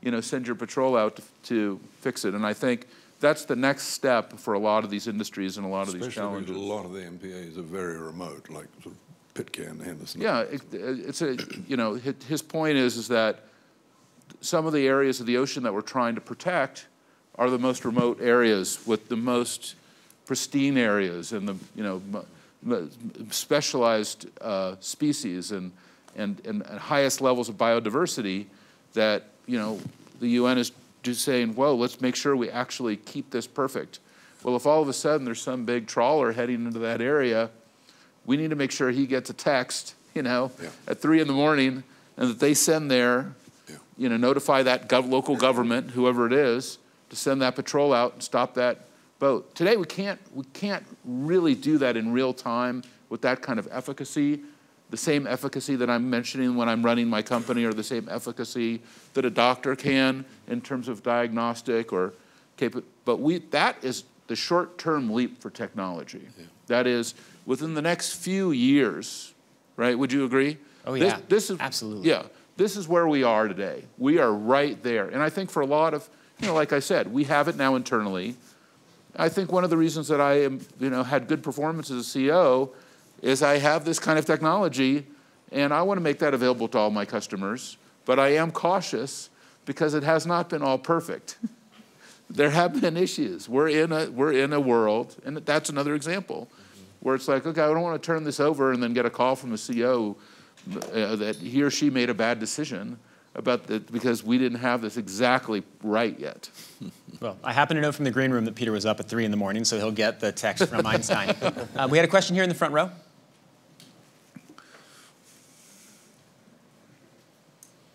you know, send your patrol out to, to fix it." And I think that's the next step for a lot of these industries and a lot of these Especially challenges. a lot of the MPAs are very remote, like sort of Pitcairn, Henderson. Yeah, it, it's a, you know, his, point is, is that some of the areas of the ocean that we're trying to protect are the most remote areas with the most pristine areas and the, you know, specialized uh, species and, and, and and highest levels of biodiversity that, you know, the UN is just saying, whoa, let's make sure we actually keep this perfect. Well, if all of a sudden there's some big trawler heading into that area, we need to make sure he gets a text, you know, Yeah. at three in the morning, and that they send there, Yeah. you know, notify that gov- local government, whoever it is, to send that patrol out and stop that boat. Today, we can't, we can't really do that in real time with that kind of efficacy. The same efficacy that I'm mentioning when I'm running my company, or the same efficacy that a doctor can in terms of diagnostic or But we, that is the short-term leap for technology. That is, within the next few years, right? Would you agree? Oh, This- yeah. This is Absolutely. Yeah, this is where we are today. We are right there, and I think for a lot of, you know, like I said, we have it now internally. I think one of the reasons that I am, you know, had good performance as a CEO is I have this kind of technology and I want to make that available to all my customers, but I am cautious because it has not been all perfect. there have been issues. We're in a, we're in a world, and that's another example, where it's like, okay, I don't want to turn this over and then get a call from the CEO uh, that he or she made a bad decision about the, because we didn't have this exactly right yet. Well, I happen to know from the green room that Peter was up at 3 in the morning, so he'll get the text from Einstein. Uh, we had a question here in the front row.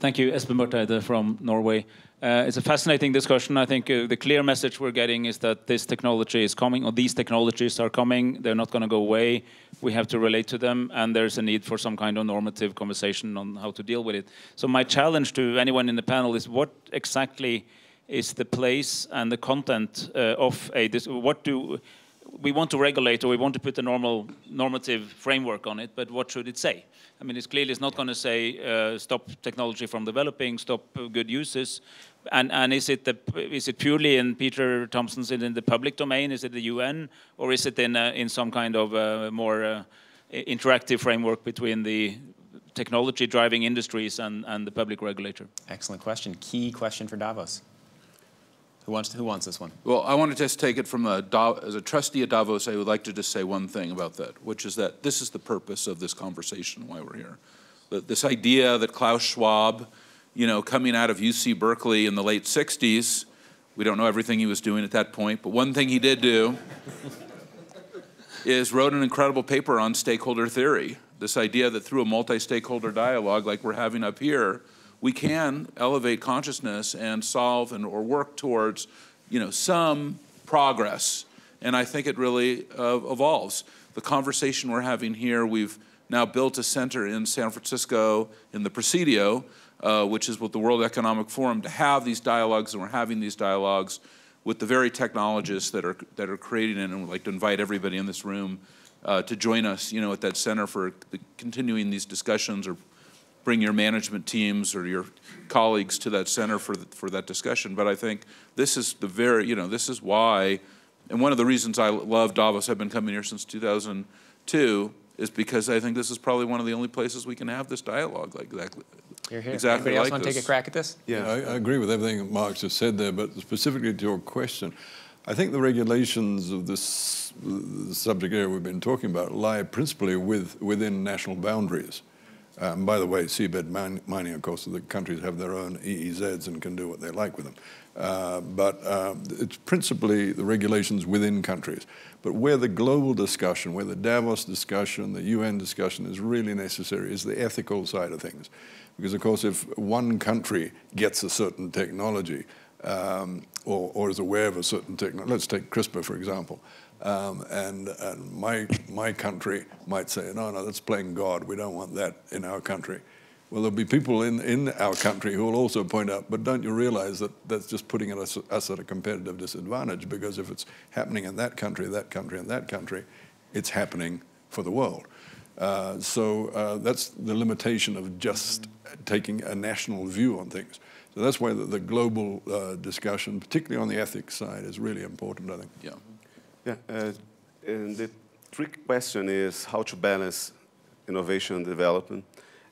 Thank you. Espen Barth from Norway. Uh, it's a fascinating discussion. I think uh, the clear message we're getting is that this technology is coming, or these technologies are coming. They're not going to go away. We have to relate to them, and there's a need for some kind of normative conversation on how to deal with it. So my challenge to anyone in the panel is what exactly is the place and the content uh, of a what do we want to regulate or we want to put a normal normative framework on it, but what should it say? I mean, it's clearly it's not going to say uh, stop technology from developing, stop good uses, and and is it the is it purely in Peter Thomson's in the public domain? Is it the UN or is it in uh, in some kind of uh, more uh, interactive framework between the technology driving industries and and the public regulator? Excellent question. Key question for Davos. Who wants, to, who wants this one? Well, I want to just take it from a, as a trustee at Davos, I would like to just say one thing about that, which is that this is the purpose of this conversation, why we're here. This idea that Klaus Schwab, you know, coming out of UC Berkeley in the late 60s, we don't know everything he was doing at that point, but one thing he did do is wrote an incredible paper on stakeholder theory. This idea that through a multi-stakeholder dialogue like we're having up here, we can elevate consciousness and solve and or work towards, you know, some progress. And I think it really uh, evolves. The conversation we're having here, we've now built a center in San Francisco in the Presidio, uh, which is with the World Economic Forum, to have these dialogues, and we're having these dialogues with the very technologists that are that are creating it, and we'd like to invite everybody in this room uh, to join us, you know, at that center for continuing these discussions or bring your management teams or your colleagues to that center for, the, for that discussion. But I think this is the very, you know, this is why, and one of the reasons I love Davos, I've been coming here since 2002, is because I think this is probably one of the only places we can have this dialogue like exactly. You're here. Exactly Anybody else like want to take a crack at this? Yeah, I, I agree with everything Marc just said there, but specifically to your question, I think the regulations of this the subject area we've been talking about lie principally with, within national boundaries. Um, by the way, seabed min mining, of course, the countries have their own EEZs and can do what they like with them. Uh, but uh, it's principally the regulations within countries. But where the global discussion, where the Davos discussion, the UN discussion is really necessary is the ethical side of things. Because, of course, if one country gets a certain technology um, or, or is aware of a certain technology, let's take CRISPR, for example, um, and, and my, my country might say, no, no, that's playing God. We don't want that in our country. Well, there'll be people in, in our country who will also point out, but don't you realize that that's just putting us, us at a competitive disadvantage because if it's happening in that country, that country, and that country, it's happening for the world. Uh, so uh, that's the limitation of just taking a national view on things. So that's why the, the global uh, discussion, particularly on the ethics side, is really important, I think. Yeah. Yeah, uh, and the trick question is how to balance innovation and development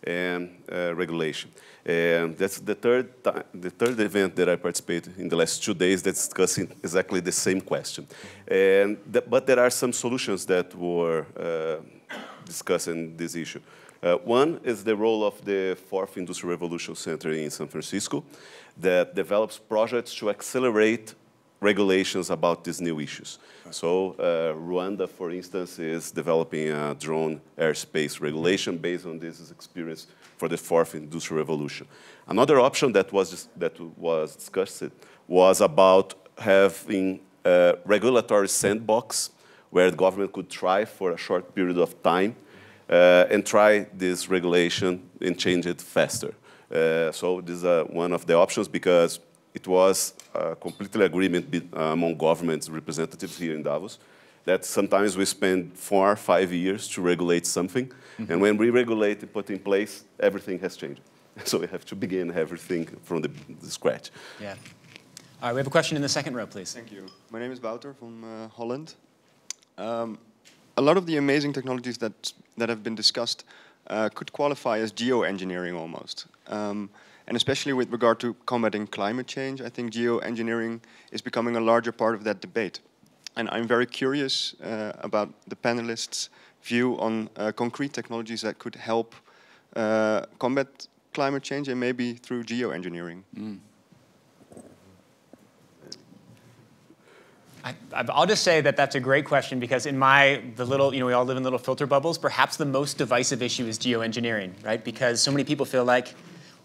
and uh, regulation. And that's the third, the third event that I participated in the last two days that's discussing exactly the same question. And th but there are some solutions that were uh, discussing this issue. Uh, one is the role of the Fourth Industrial Revolution Center in San Francisco that develops projects to accelerate regulations about these new issues. So uh, Rwanda, for instance, is developing a drone airspace regulation based on this experience for the fourth industrial revolution. Another option that was, that was discussed was about having a regulatory sandbox where the government could try for a short period of time uh, and try this regulation and change it faster. Uh, so this is uh, one of the options because it was a completely agreement be, uh, among government representatives here in Davos that sometimes we spend four or five years to regulate something, mm -hmm. and when we regulate and put in place, everything has changed. So we have to begin everything from the, the scratch. Yeah. All right, we have a question in the second row, please. Thank you. My name is Wouter from uh, Holland. Um, a lot of the amazing technologies that that have been discussed uh, could qualify as geoengineering almost. Um, and especially with regard to combating climate change, I think geoengineering is becoming a larger part of that debate. And I'm very curious uh, about the panelists' view on uh, concrete technologies that could help uh, combat climate change and maybe through geoengineering. Mm. I, I'll just say that that's a great question because in my the little you know we all live in little filter bubbles. Perhaps the most divisive issue is geoengineering, right? Because so many people feel like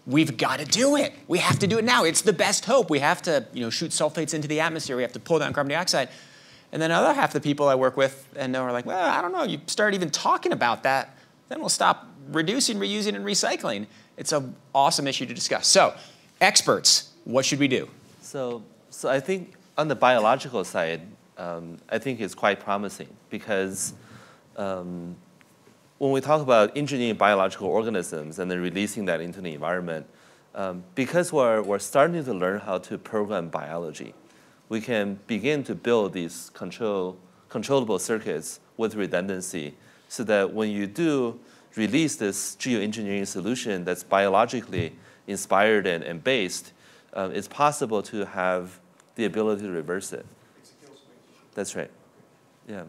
we've got to do it. We have to do it now. It's the best hope. We have to you know shoot sulfates into the atmosphere. We have to pull down carbon dioxide. And then other half the people I work with and know are like, well, I don't know. You start even talking about that, then we'll stop reducing, reusing, and recycling. It's an awesome issue to discuss. So, experts, what should we do? So, so I think on the biological side, um, I think it's quite promising because um, when we talk about engineering biological organisms and then releasing that into the environment, um, because we're, we're starting to learn how to program biology, we can begin to build these control, controllable circuits with redundancy so that when you do release this geoengineering solution that's biologically inspired and, and based, uh, it's possible to have the ability to reverse it. That's right. Yeah.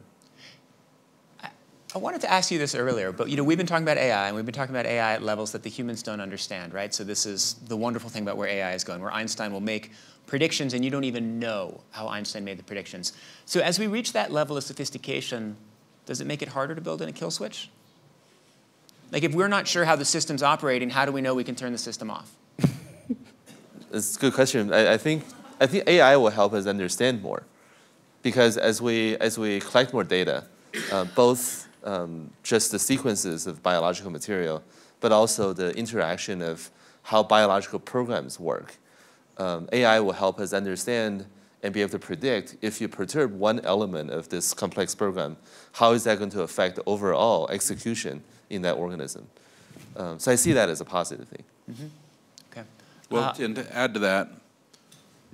I wanted to ask you this earlier, but you know we've been talking about AI, and we've been talking about AI at levels that the humans don't understand, right? So this is the wonderful thing about where AI is going, where Einstein will make predictions and you don't even know how Einstein made the predictions. So as we reach that level of sophistication, does it make it harder to build in a kill switch? Like if we're not sure how the system's operating, how do we know we can turn the system off? it's a good question. I, I, think I think AI will help us understand more, because as we as we collect more data, uh, both um, just the sequences of biological material, but also the interaction of how biological programs work. Um, AI will help us understand and be able to predict if you perturb one element of this complex program, how is that going to affect the overall execution in that organism? Um, so I see that as a positive thing. Mm -hmm. Okay. Well, uh, and to add to that,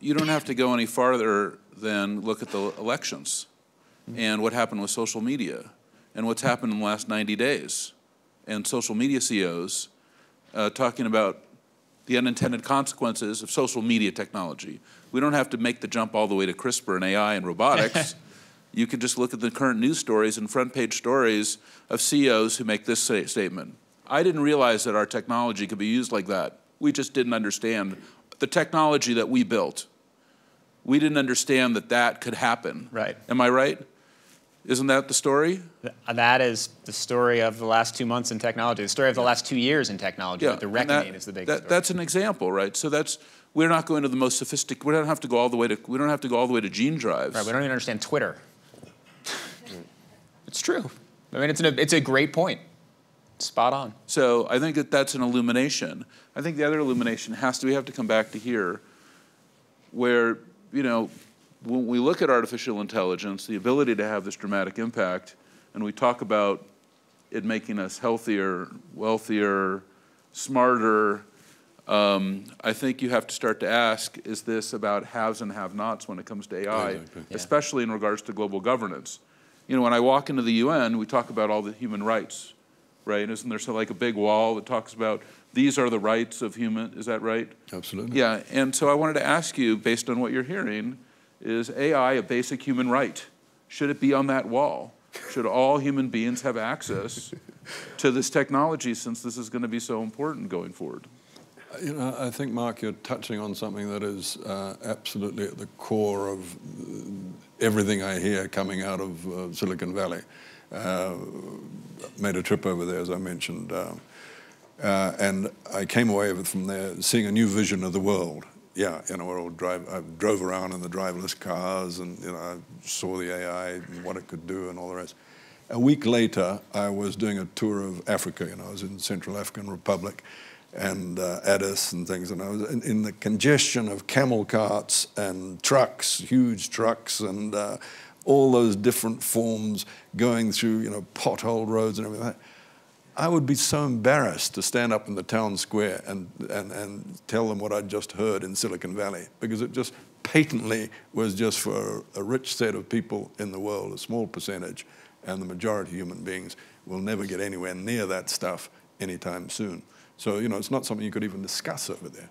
you don't have to go any farther than look at the elections mm -hmm. and what happened with social media and what's happened in the last 90 days, and social media CEOs uh, talking about the unintended consequences of social media technology. We don't have to make the jump all the way to CRISPR and AI and robotics. you can just look at the current news stories and front page stories of CEOs who make this statement. I didn't realize that our technology could be used like that. We just didn't understand the technology that we built. We didn't understand that that could happen. Right. Am I right? Isn't that the story? That is the story of the last two months in technology. The story of the last two years in technology. Yeah, the reckoning that, is the big that, story. That's an example, right? So that's we're not going to the most sophisticated. We don't have to go all the way to. We don't have to go all the way to gene drives. Right. We don't even understand Twitter. it's true. I mean, it's an, it's a great point. Spot on. So I think that that's an illumination. I think the other illumination has to. We have to come back to here, where you know when we look at artificial intelligence, the ability to have this dramatic impact, and we talk about it making us healthier, wealthier, smarter, um, I think you have to start to ask, is this about haves and have-nots when it comes to AI, exactly. especially in regards to global governance? You know, when I walk into the UN, we talk about all the human rights, right? Isn't there so like a big wall that talks about these are the rights of human, is that right? Absolutely. Yeah, and so I wanted to ask you, based on what you're hearing, is AI a basic human right? Should it be on that wall? Should all human beings have access to this technology since this is going to be so important going forward? You know, I think, Marc, you're touching on something that is uh, absolutely at the core of everything I hear coming out of uh, Silicon Valley. Uh, made a trip over there, as I mentioned, uh, uh, and I came away from there seeing a new vision of the world yeah, you know, all drive, I drove around in the driverless cars and, you know, I saw the AI and what it could do and all the rest. A week later, I was doing a tour of Africa, you know, I was in Central African Republic and uh, Addis and things, and I was in, in, the congestion of camel carts and trucks, huge trucks, and uh, all those different forms going through, you know, potholed roads and everything. I would be so embarrassed to stand up in the town square and, and, and tell them what I'd just heard in Silicon Valley because it just patently was just for a rich set of people in the world, a small percentage, and the majority of human beings will never get anywhere near that stuff anytime soon. So, you know, it's not something you could even discuss over there.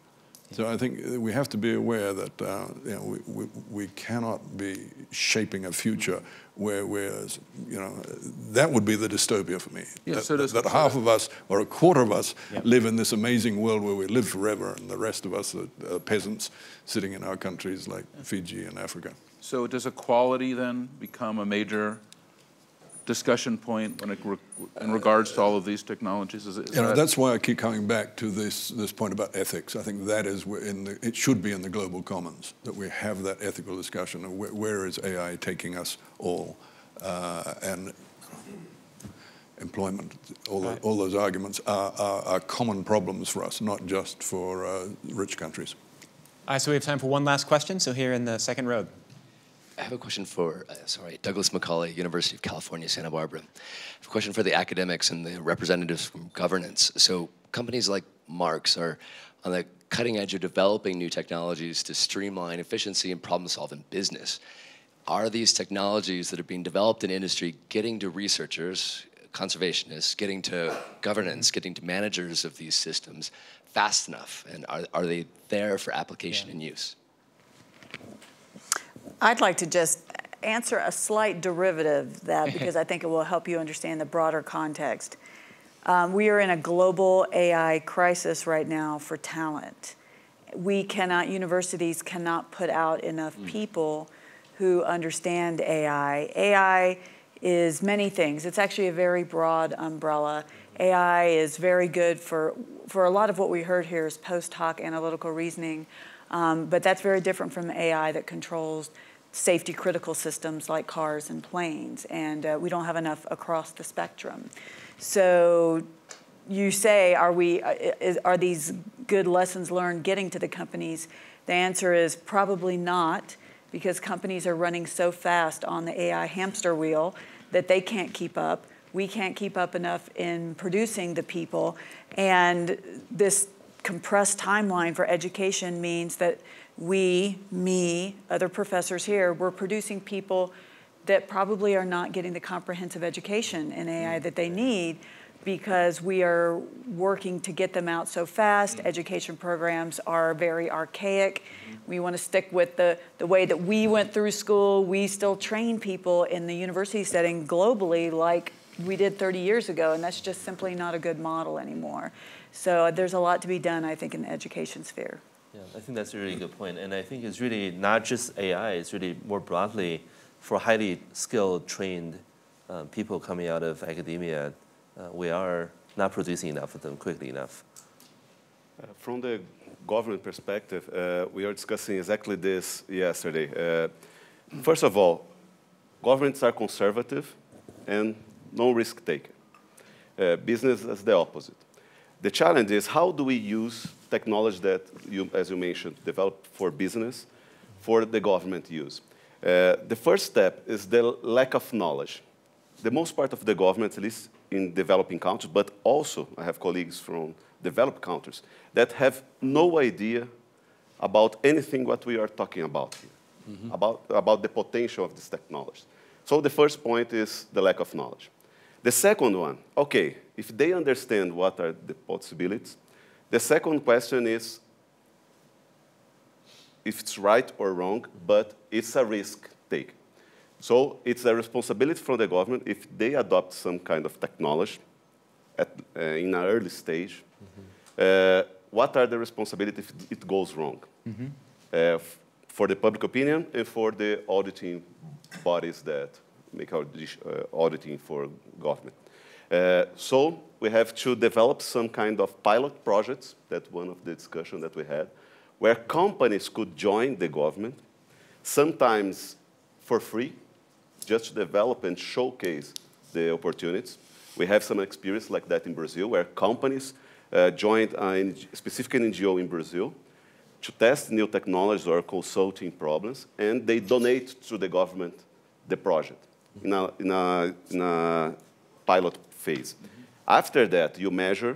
So I think we have to be aware that uh, you know, we, we, we, cannot be shaping a future where, where, you know, that would be the dystopia for me. Yeah, that, so does, that half of us or a quarter of us live in this amazing world where we live forever and the rest of us are, are peasants sitting in our countries like Fiji and Africa. So does equality then become a major discussion point when it re in regards to all of these technologies? Is, is you know, that that's why I keep coming back to this, this point about ethics. I think that is in the, it should be in the global commons, that we have that ethical discussion of where, where is AI taking us all. Uh, and employment, all, the, all those arguments are, are, are, common problems for us, not just for uh, rich countries. All right, so we have time for one last question. So here in the second row. I have a question for, uh, sorry, Douglas McCauley, University of California, Santa Barbara. I have a question for the academics and the representatives from governance. So companies like Marc's are on the cutting edge of developing new technologies to streamline efficiency and problem solve in business. Are these technologies that are being developed in industry getting to researchers, conservationists, getting to governance, getting to managers of these systems fast enough? And are, are they there for application yeah. and use? I'd like to just answer a slight derivative of that because I think it will help you understand the broader context. Um, we are in a global AI crisis right now for talent. We cannot, universities cannot put out enough mm. people who understand AI. AI is many things. It's actually a very broad umbrella. AI is very good for, for a lot of what we heard here is post hoc analytical reasoning, um, but that's very different from AI that controls safety critical systems like cars and planes, and uh, we don't have enough across the spectrum. So you say, are, we, uh, is, are these good lessons learned getting to the companies? The answer is probably not, because companies are running so fast on the AI hamster wheel that they can't keep up. We can't keep up enough in producing the people. And this compressed timeline for education means that we, me, other professors here, we're producing people that probably are not getting the comprehensive education in AI mm. that they need because we are working to get them out so fast. Mm. Education programs are very archaic. Mm-hmm. We want to stick with the, the way that we went through school. We still train people in the university setting globally like we did 30 years ago, and that's just simply not a good model anymore. So there's a lot to be done, I think, in the education sphere. Yeah, I think that's a really good point. And I think it's really not just AI, it's really more broadly for highly skilled, trained uh, people coming out of academia. Uh, we are not producing enough of them quickly enough. Uh, from the government perspective, uh, we are discussing exactly this yesterday. Uh, first of all, governments are conservative and no risk taker. Uh, business is the opposite. The challenge is how do we use technology that, you, as you mentioned, developed for business, for the government use? Uh, the first step is the lack of knowledge. The most part of the government, at least in developing countries, but also I have colleagues from developed countries that have no idea about anything what we are talking about here, mm -hmm. about, about the potential of this technology. So the first point is the lack of knowledge. The second one, okay, if they understand what are the possibilities, the second question is if it's right or wrong, but it's a risk take. So it's a responsibility from the government if they adopt some kind of technology at, uh, in an early stage. Mm -hmm. uh, what are the responsibilities if it goes wrong? Mm -hmm. uh, for the public opinion and for the auditing bodies that make our uh, auditing for government. Uh, so we have to develop some kind of pilot projects, that's one of the discussion that we had, where companies could join the government, sometimes for free, just to develop and showcase the opportunities. We have some experience like that in Brazil, where companies uh, joined a specific NGO in Brazil to test new technologies or consulting problems, and they donate to the government the project in a, in a, in a pilot phase. Mm -hmm. After that, you measure,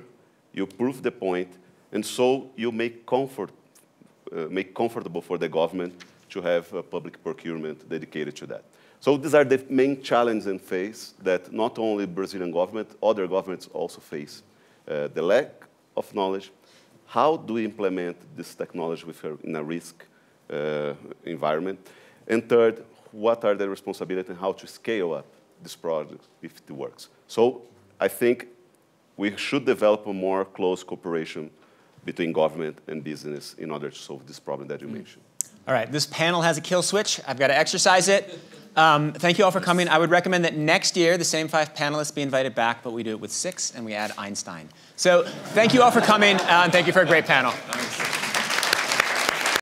you prove the point, and so you make comfort, uh, make comfortable for the government to have a public procurement dedicated to that. So these are the main challenges and face that not only Brazilian government, other governments also face. Uh, the lack of knowledge, how do we implement this technology in a risk uh, environment? And third, what are the responsibilities and how to scale up this project if it works? So I think we should develop a more close cooperation between government and business in order to solve this problem that you mentioned. All right, this panel has a kill switch. I've got to exercise it. Um, thank you all for coming. I would recommend that next year the same five panelists be invited back, but we do it with six and we add Einstein. So thank you all for coming, uh, and thank you for a great panel.